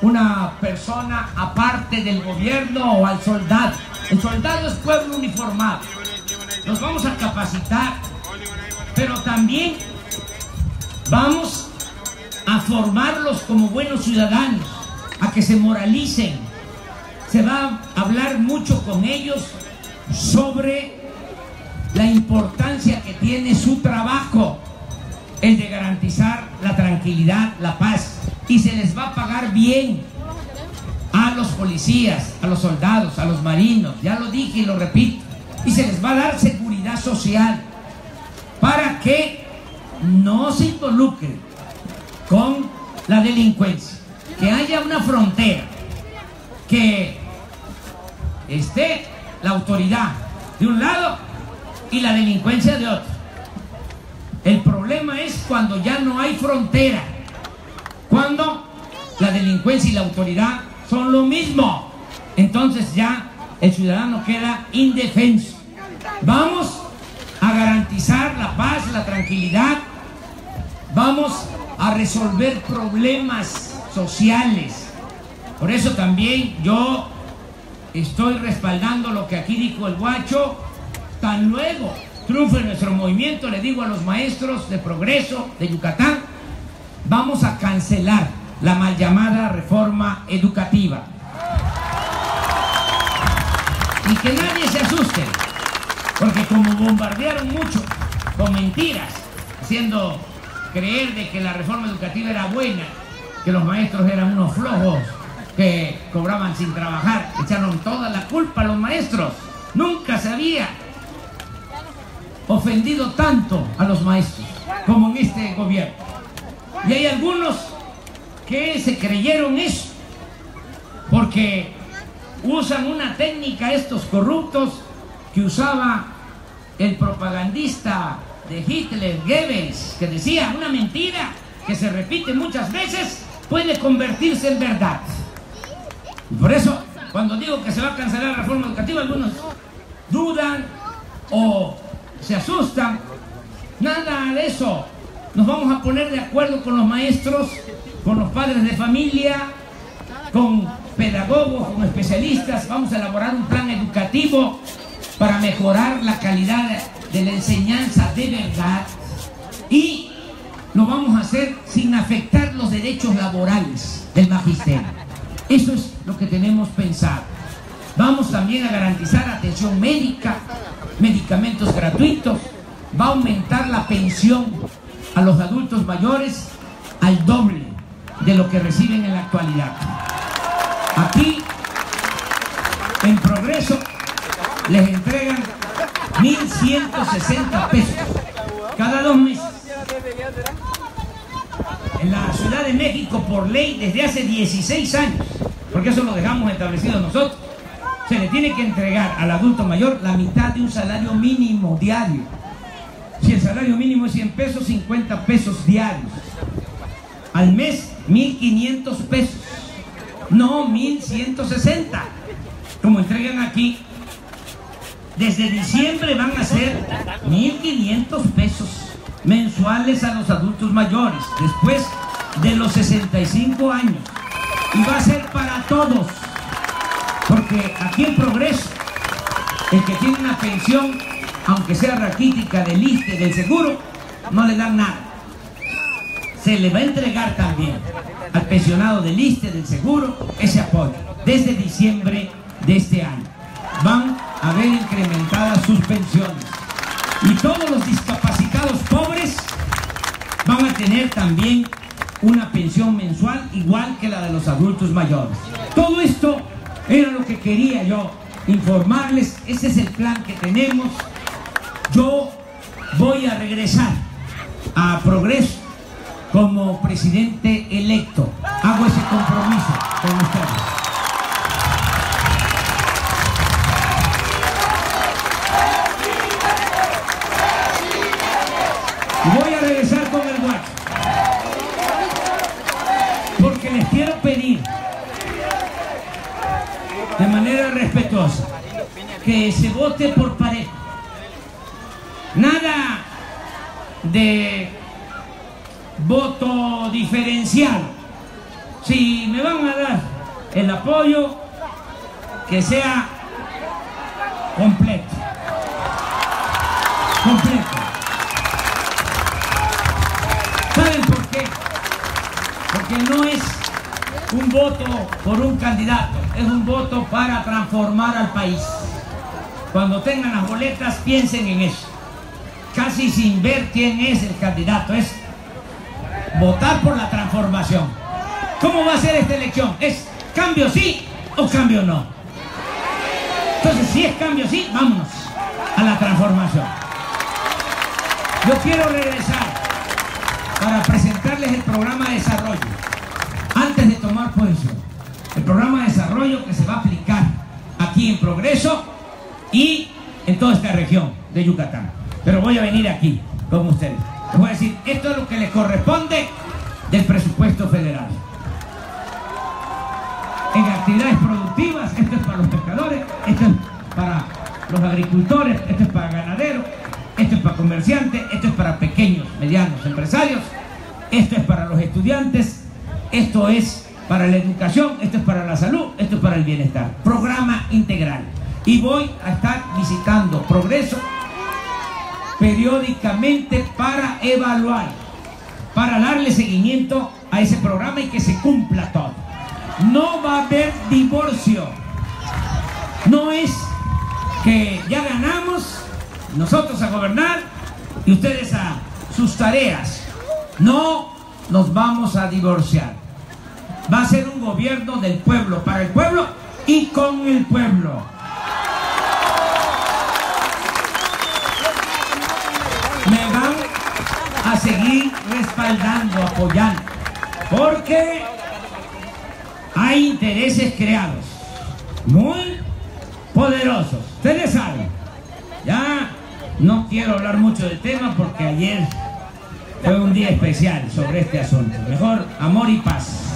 una persona aparte del gobierno o al soldado. El soldado es pueblo uniformado. Nos vamos a capacitar, pero también Vamos a formarlos como buenos ciudadanos, a que se moralicen. Se va a hablar mucho con ellos sobre la importancia que tiene su trabajo, el de garantizar la tranquilidad, la paz, y se les va a pagar bien a los policías, a los soldados, a los marinos, ya lo dije y lo repito, y se les va a dar seguridad social para que no se involucren con la delincuencia, que haya una frontera, que esté la autoridad de un lado y la delincuencia de otro. El problema es cuando ya no hay frontera, cuando la delincuencia y la autoridad son lo mismo. Entonces ya el ciudadano queda indefenso. Vamos a garantizar la paz, la tranquilidad. Vamos a resolver problemas sociales. Por eso también yo estoy respaldando lo que aquí dijo el guacho. Tan luego triunfe nuestro movimiento, le digo a los maestros de progreso de Yucatán, vamos a cancelar la mal llamada reforma educativa. Y que nadie se asuste, porque como bombardearon mucho con mentiras, haciendo creer de que la reforma educativa era buena, que los maestros eran unos flojos, que cobraban sin trabajar, echaron toda la culpa a los maestros. Nunca se había ofendido tanto a los maestros como en este gobierno. Y hay algunos que se creyeron eso, porque usan una técnica estos corruptos que usaba el propagandista de Hitler, Goebbels, que decía una mentira que se repite muchas veces puede convertirse en verdad. Y por eso, cuando digo que se va a cancelar la reforma educativa, algunos dudan o se asustan. Nada de eso. Nos vamos a poner de acuerdo con los maestros, con los padres de familia, con pedagogos, con especialistas. Vamos a elaborar un plan educativo para mejorar la calidad de la enseñanza de verdad y lo vamos a hacer sin afectar los derechos laborales del magisterio. Eso es lo que tenemos pensado. Vamos también a garantizar atención médica, medicamentos gratuitos, va a aumentar la pensión a los adultos mayores al doble de lo que reciben en la actualidad. Aquí, en progreso, les entregan 1.160 pesos cada dos meses. En la Ciudad de México, por ley, desde hace 16 años, porque eso lo dejamos establecido nosotros, se le tiene que entregar al adulto mayor la mitad de un salario mínimo diario. Si el salario mínimo es 100 pesos, 50 pesos diarios. Al mes, 1.500 pesos. No, 1.160. Como entregan aquí, desde diciembre van a ser 1.500 pesos mensuales a los adultos mayores, después de los 65 años. Y va a ser para todos, porque aquí en Progreso, el que tiene una pensión, aunque sea raquítica del ISTE, del seguro, no le dan nada. Se le va a entregar también al pensionado del ISTE, del seguro, ese apoyo, desde diciembre de este año. Van a ver incrementadas sus pensiones. Y todos los discapacitados pobres van a tener también una pensión mensual igual que la de los adultos mayores. Todo esto era lo que quería yo informarles. Ese es el plan que tenemos. Yo voy a regresar a Progreso como presidente electo. Hago ese compromiso con ustedes. Que se vote por pareja. Nada de voto diferencial. Si me van a dar el apoyo, que sea completo. Completo. ¿Saben que no es un voto por un candidato, es un voto para transformar al país. Cuando tengan las boletas, piensen en eso. Casi sin ver quién es el candidato, es votar por la transformación. ¿Cómo va a ser esta elección? ¿Es cambio sí o cambio no? Entonces, si es cambio sí, vámonos a la transformación. Yo quiero regresar para presentarles el programa de desarrollo. Antes de tomar posición, el programa de desarrollo que se va a aplicar aquí en Progreso y en toda esta región de Yucatán. Pero voy a venir aquí con ustedes. Les voy a decir, esto es lo que les corresponde del presupuesto federal. En actividades productivas, esto es para los pescadores, esto es para los agricultores, esto es para ganaderos, esto es para comerciantes, esto es para pequeños, medianos empresarios, esto es para los estudiantes, esto es para la educación, esto es para la salud, esto es para el bienestar. Programa integral. Y voy a estar visitando Progreso periódicamente para evaluar, para darle seguimiento a ese programa y que se cumpla todo. No va a haber divorcio. No es que ya ganamos nosotros a gobernar y ustedes a sus tareas. No nos vamos a divorciar. Va a ser un gobierno del pueblo, para el pueblo y con el pueblo. Me van a seguir respaldando, apoyando, porque hay intereses creados muy poderosos. Ustedes saben, ya no quiero hablar mucho del tema porque ayer fue un día especial sobre este asunto. Mejor amor y paz.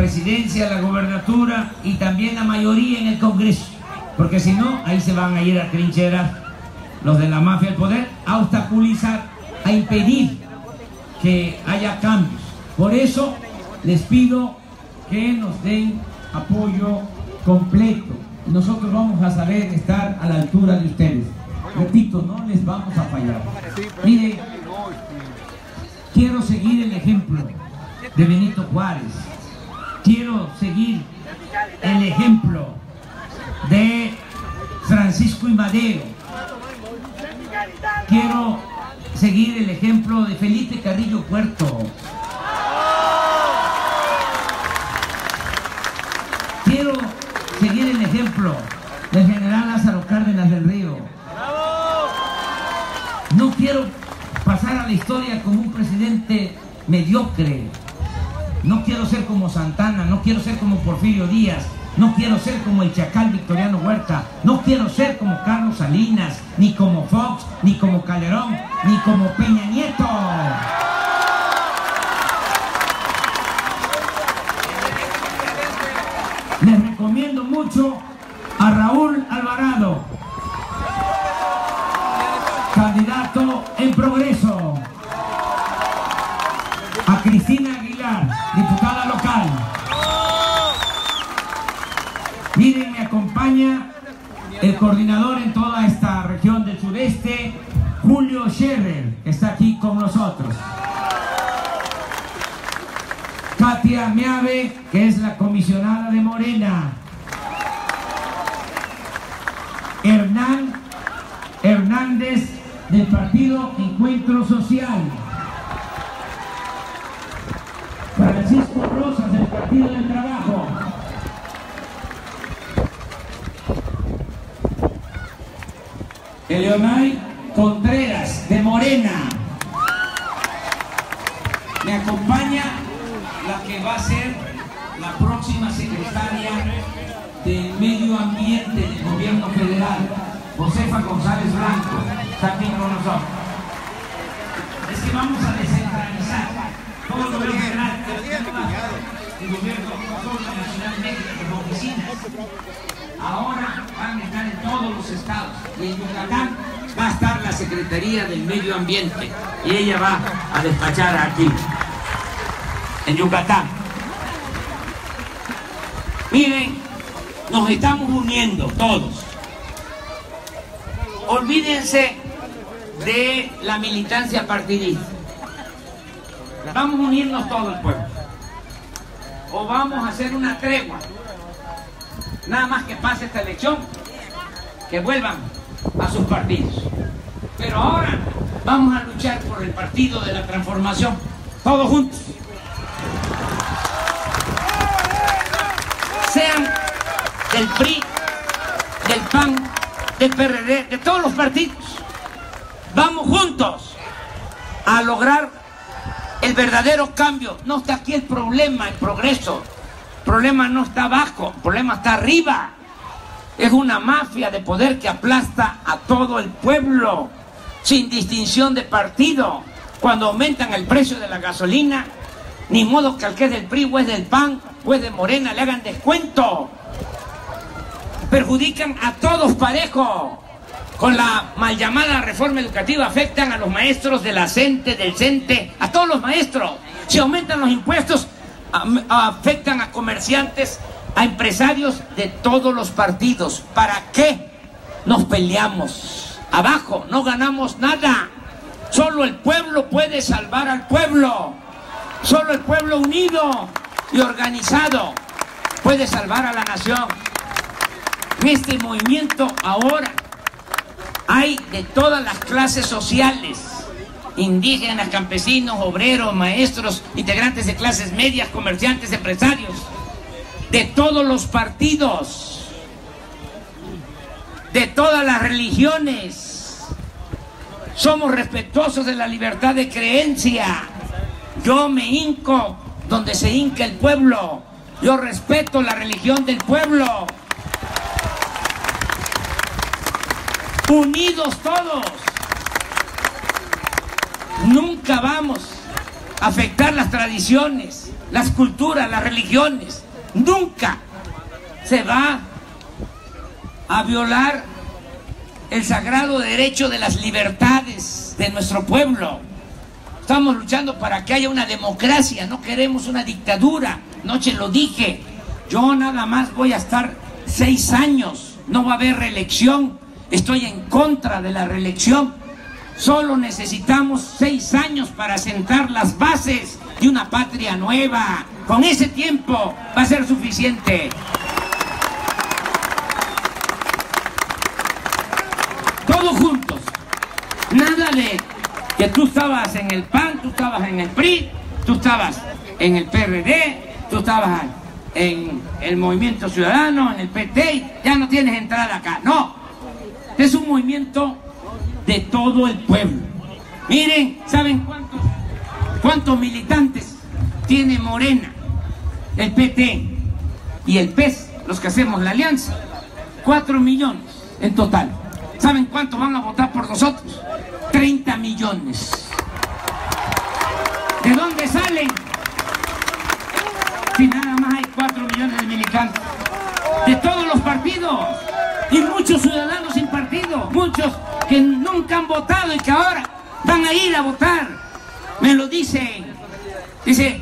Presidencia, la gobernatura y también la mayoría en el Congreso. Porque si no, ahí se van a ir a trincheras los de la mafia del poder, a obstaculizar, a impedir que haya cambios. Por eso les pido que nos den apoyo completo. Nosotros vamos a saber estar a la altura de ustedes. Repito, no les vamos a fallar. Miren, quiero seguir el ejemplo de Benito Juárez. Quiero seguir el ejemplo de Francisco y. Quiero seguir el ejemplo de Felipe Carrillo Puerto. Quiero seguir el ejemplo del general Lázaro Cárdenas del Río. No quiero pasar a la historia como un presidente mediocre. No quiero ser como Santana, no quiero ser como Porfirio Díaz, no quiero ser como el chacal Victoriano Huerta, no quiero ser como Carlos Salinas, ni como Fox, ni como Calderón, ni como Peña Nieto. Les recomiendo mucho a Raúl Alvarado, candidato en progreso, a Cristina Aguilar, diputada local. Miren, me el coordinador en toda esta región del sureste, Julio Scherer, que está aquí con nosotros. Katia Meave, que es la comisionada de Morena. Hernán Hernández, del partido Encuentro Social. Francisco Rosas, del Partido del Trabajo. Eleonay Contreras, de Morena. Me acompaña la que va a ser la próxima secretaria del Medio Ambiente del Gobierno Federal, Josefa González Blanco, aquí con nosotros. Es que vamos a descentralizar todo el gobierno federal, el gobierno autónomo nacional México, oficinas. Ahora van a estar en todos los estados y en Yucatán va a estar la Secretaría del Medio Ambiente y ella va a despachar aquí, en Yucatán. Miren, nos estamos uniendo todos. Olvídense de la militancia partidista. Vamos a unirnos todo el pueblo. O vamos a hacer una tregua. Nada más que pase esta elección, que vuelvan a sus partidos. Pero ahora vamos a luchar por el partido de la transformación, todos juntos. Sean del PRI, del PAN, del PRD, de todos los partidos. Vamos juntos a lograr el verdadero cambio. No está aquí el problema, el progreso. Problema no está abajo, el problema está arriba. Es una mafia de poder que aplasta a todo el pueblo sin distinción de partido. Cuando aumentan el precio de la gasolina, ni modo que al que es del PRI o es del PAN o es de Morena le hagan descuento. Perjudican a todos parejo. Con la mal llamada reforma educativa afectan a los maestros de la CENTE, del CENTE, a todos los maestros. Si aumentan los impuestos, afectan a comerciantes, a empresarios de todos los partidos. ¿Para qué nos peleamos? Abajo no ganamos nada. Solo el pueblo puede salvar al pueblo. Solo el pueblo unido y organizado puede salvar a la nación. Este movimiento ahora hay de todas las clases sociales, indígenas, campesinos, obreros, maestros, integrantes de clases medias, comerciantes, empresarios, de todos los partidos, de todas las religiones. Somos respetuosos de la libertad de creencia. Yo me hinco donde se hinca el pueblo. Yo respeto la religión del pueblo. Unidos todos. Nunca vamos a afectar las tradiciones, las culturas, las religiones. Nunca se va a violar el sagrado derecho de las libertades de nuestro pueblo. Estamos luchando para que haya una democracia, no queremos una dictadura. Noche lo dije, yo nada más voy a estar seis años, no va a haber reelección, estoy en contra de la reelección. Solo necesitamos seis años para sentar las bases de una patria nueva. Con ese tiempo va a ser suficiente. Todos juntos. Nada de que tú estabas en el PAN, tú estabas en el PRI, tú estabas en el PRD, tú estabas en el Movimiento Ciudadano, en el PT, ya no tienes entrada acá. No, es un movimiento de todo el pueblo. Miren, ¿saben cuántos, militantes tiene Morena, el PT y el PES, los que hacemos la alianza? Cuatro millones en total. ¿Saben cuántos van a votar por nosotros? 30 millones. ¿De dónde salen? Si nada más hay 4 millones de militantes. De todos los partidos. Y muchos ciudadanos sin partido. Muchos que nunca han votado y que ahora van a ir a votar. Me lo dice. Dice,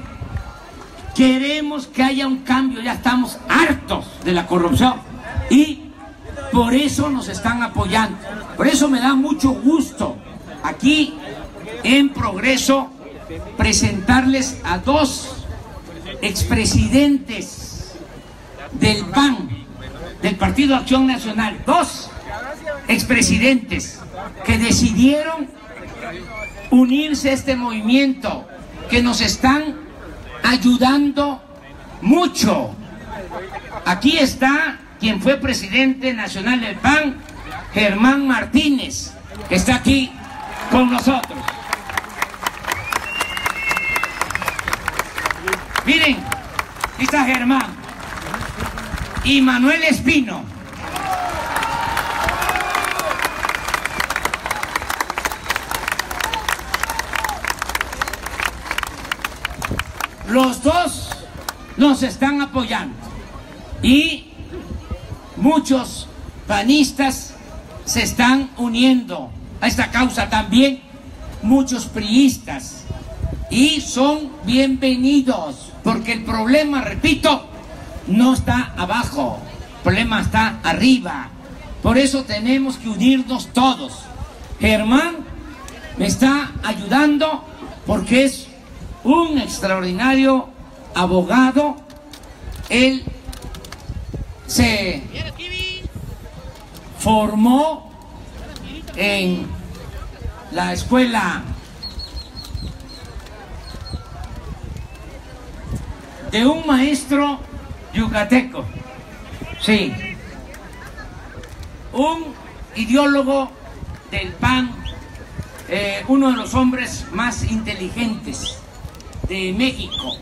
queremos que haya un cambio. Ya estamos hartos de la corrupción. Y por eso nos están apoyando. Por eso me da mucho gusto aquí en Progreso presentarles a dos expresidentes del PAN, del Partido Acción Nacional, dos expresidentes que decidieron unirse a este movimiento, que nos están ayudando mucho. Aquí está quien fue presidente nacional del PAN, Germán Martínez, que está aquí con nosotros. Miren, está Germán. Y Manuel Espino. Los dos nos están apoyando. Y muchos panistas se están uniendo a esta causa también, muchos priistas. Y son bienvenidos, porque el problema, repito, no está abajo, el problema está arriba. Por eso tenemos que unirnos todos. Germán me está ayudando porque es un extraordinario abogado. Él se formó en la escuela de un maestro yucateco. Sí. Un ideólogo del PAN, eh, uno de los hombres más inteligentes de México,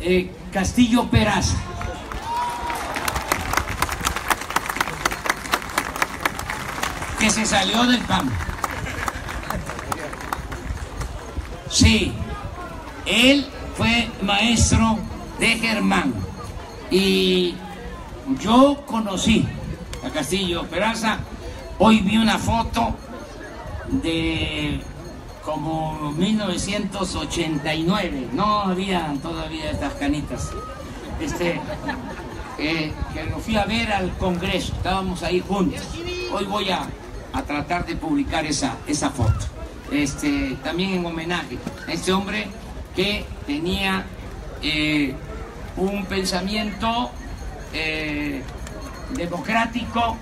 eh, Castillo Peraza. Que se salió del PAN. Sí, él fue maestro de Germán y yo conocí a Castillo Peraza. Hoy vi una foto de como 1989, no había todavía estas canitas. Este, eh, que lo fui a ver al Congreso, estábamos ahí juntos. Hoy voy a, a tratar de publicar esa, esa foto. Este, también en homenaje a este hombre que tenía eh, un pensamiento eh, democrático,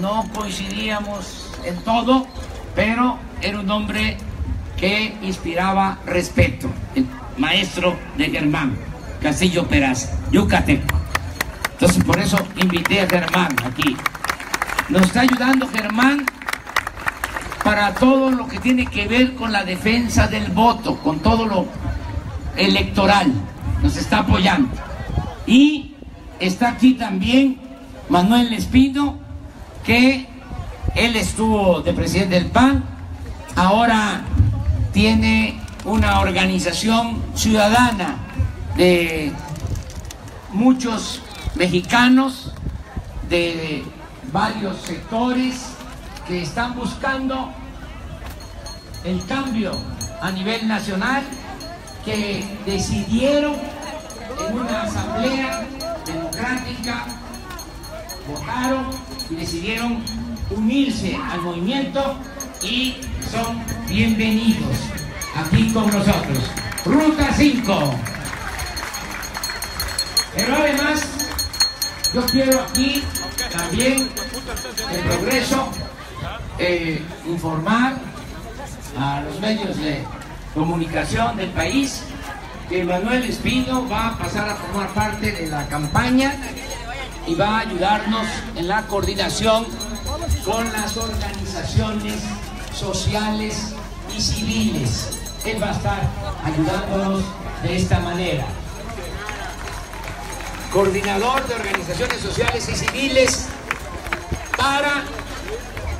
no coincidíamos en todo, pero era un hombre que inspiraba respeto, el maestro de Germán, Castillo Peraza, yucateco. Entonces por eso invité a Germán aquí. Nos está ayudando Germán para todo lo que tiene que ver con la defensa del voto, con todo lo electoral. Nos está apoyando. Y está aquí también Manuel Espino, que él estuvo de presidente del PAN, ahora tiene una organización ciudadana de muchos mexicanos de varios sectores que están buscando el cambio a nivel nacional, que decidieron en una asamblea democrática, votaron y decidieron unirse al movimiento y son bienvenidos aquí con nosotros. Ruta 5. Pero además, yo quiero aquí también el progreso eh, informar a los medios de comunicación del país que Manuel Espino va a pasar a formar parte de la campaña y va a ayudarnos en la coordinación con las organizaciones sociales y civiles. Él va a estar ayudándonos de esta manera. Coordinador de organizaciones sociales y civiles para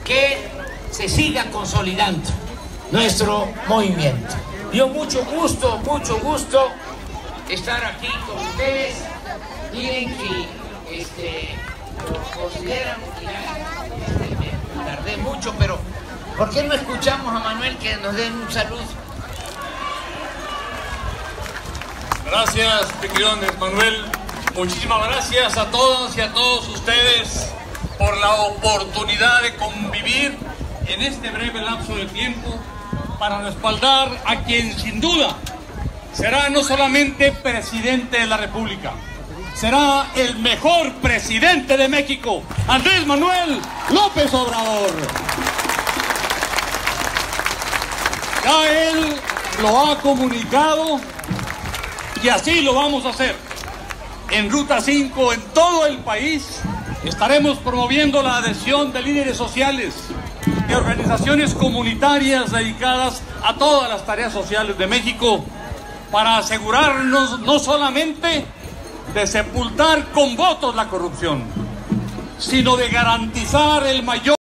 que se siga consolidando nuestro movimiento. Dio mucho gusto, mucho gusto estar aquí con ustedes. Miren que este, lo consideran, tardé mucho, pero ¿por qué no escuchamos a Manuel que nos dé un saludo? Gracias, Andrés Manuel. Muchísimas gracias a todas y a todos ustedes por la oportunidad de convivir en este breve lapso de tiempo para respaldar a quien sin duda será no solamente presidente de la República, será el mejor presidente de México, Andrés Manuel López Obrador. Ya él lo ha comunicado y así lo vamos a hacer. En Ruta 5, en todo el país, estaremos promoviendo la adhesión de líderes sociales, de organizaciones comunitarias dedicadas a todas las tareas sociales de México para asegurarnos no solamente de sepultar con votos la corrupción, sino de garantizar el mayor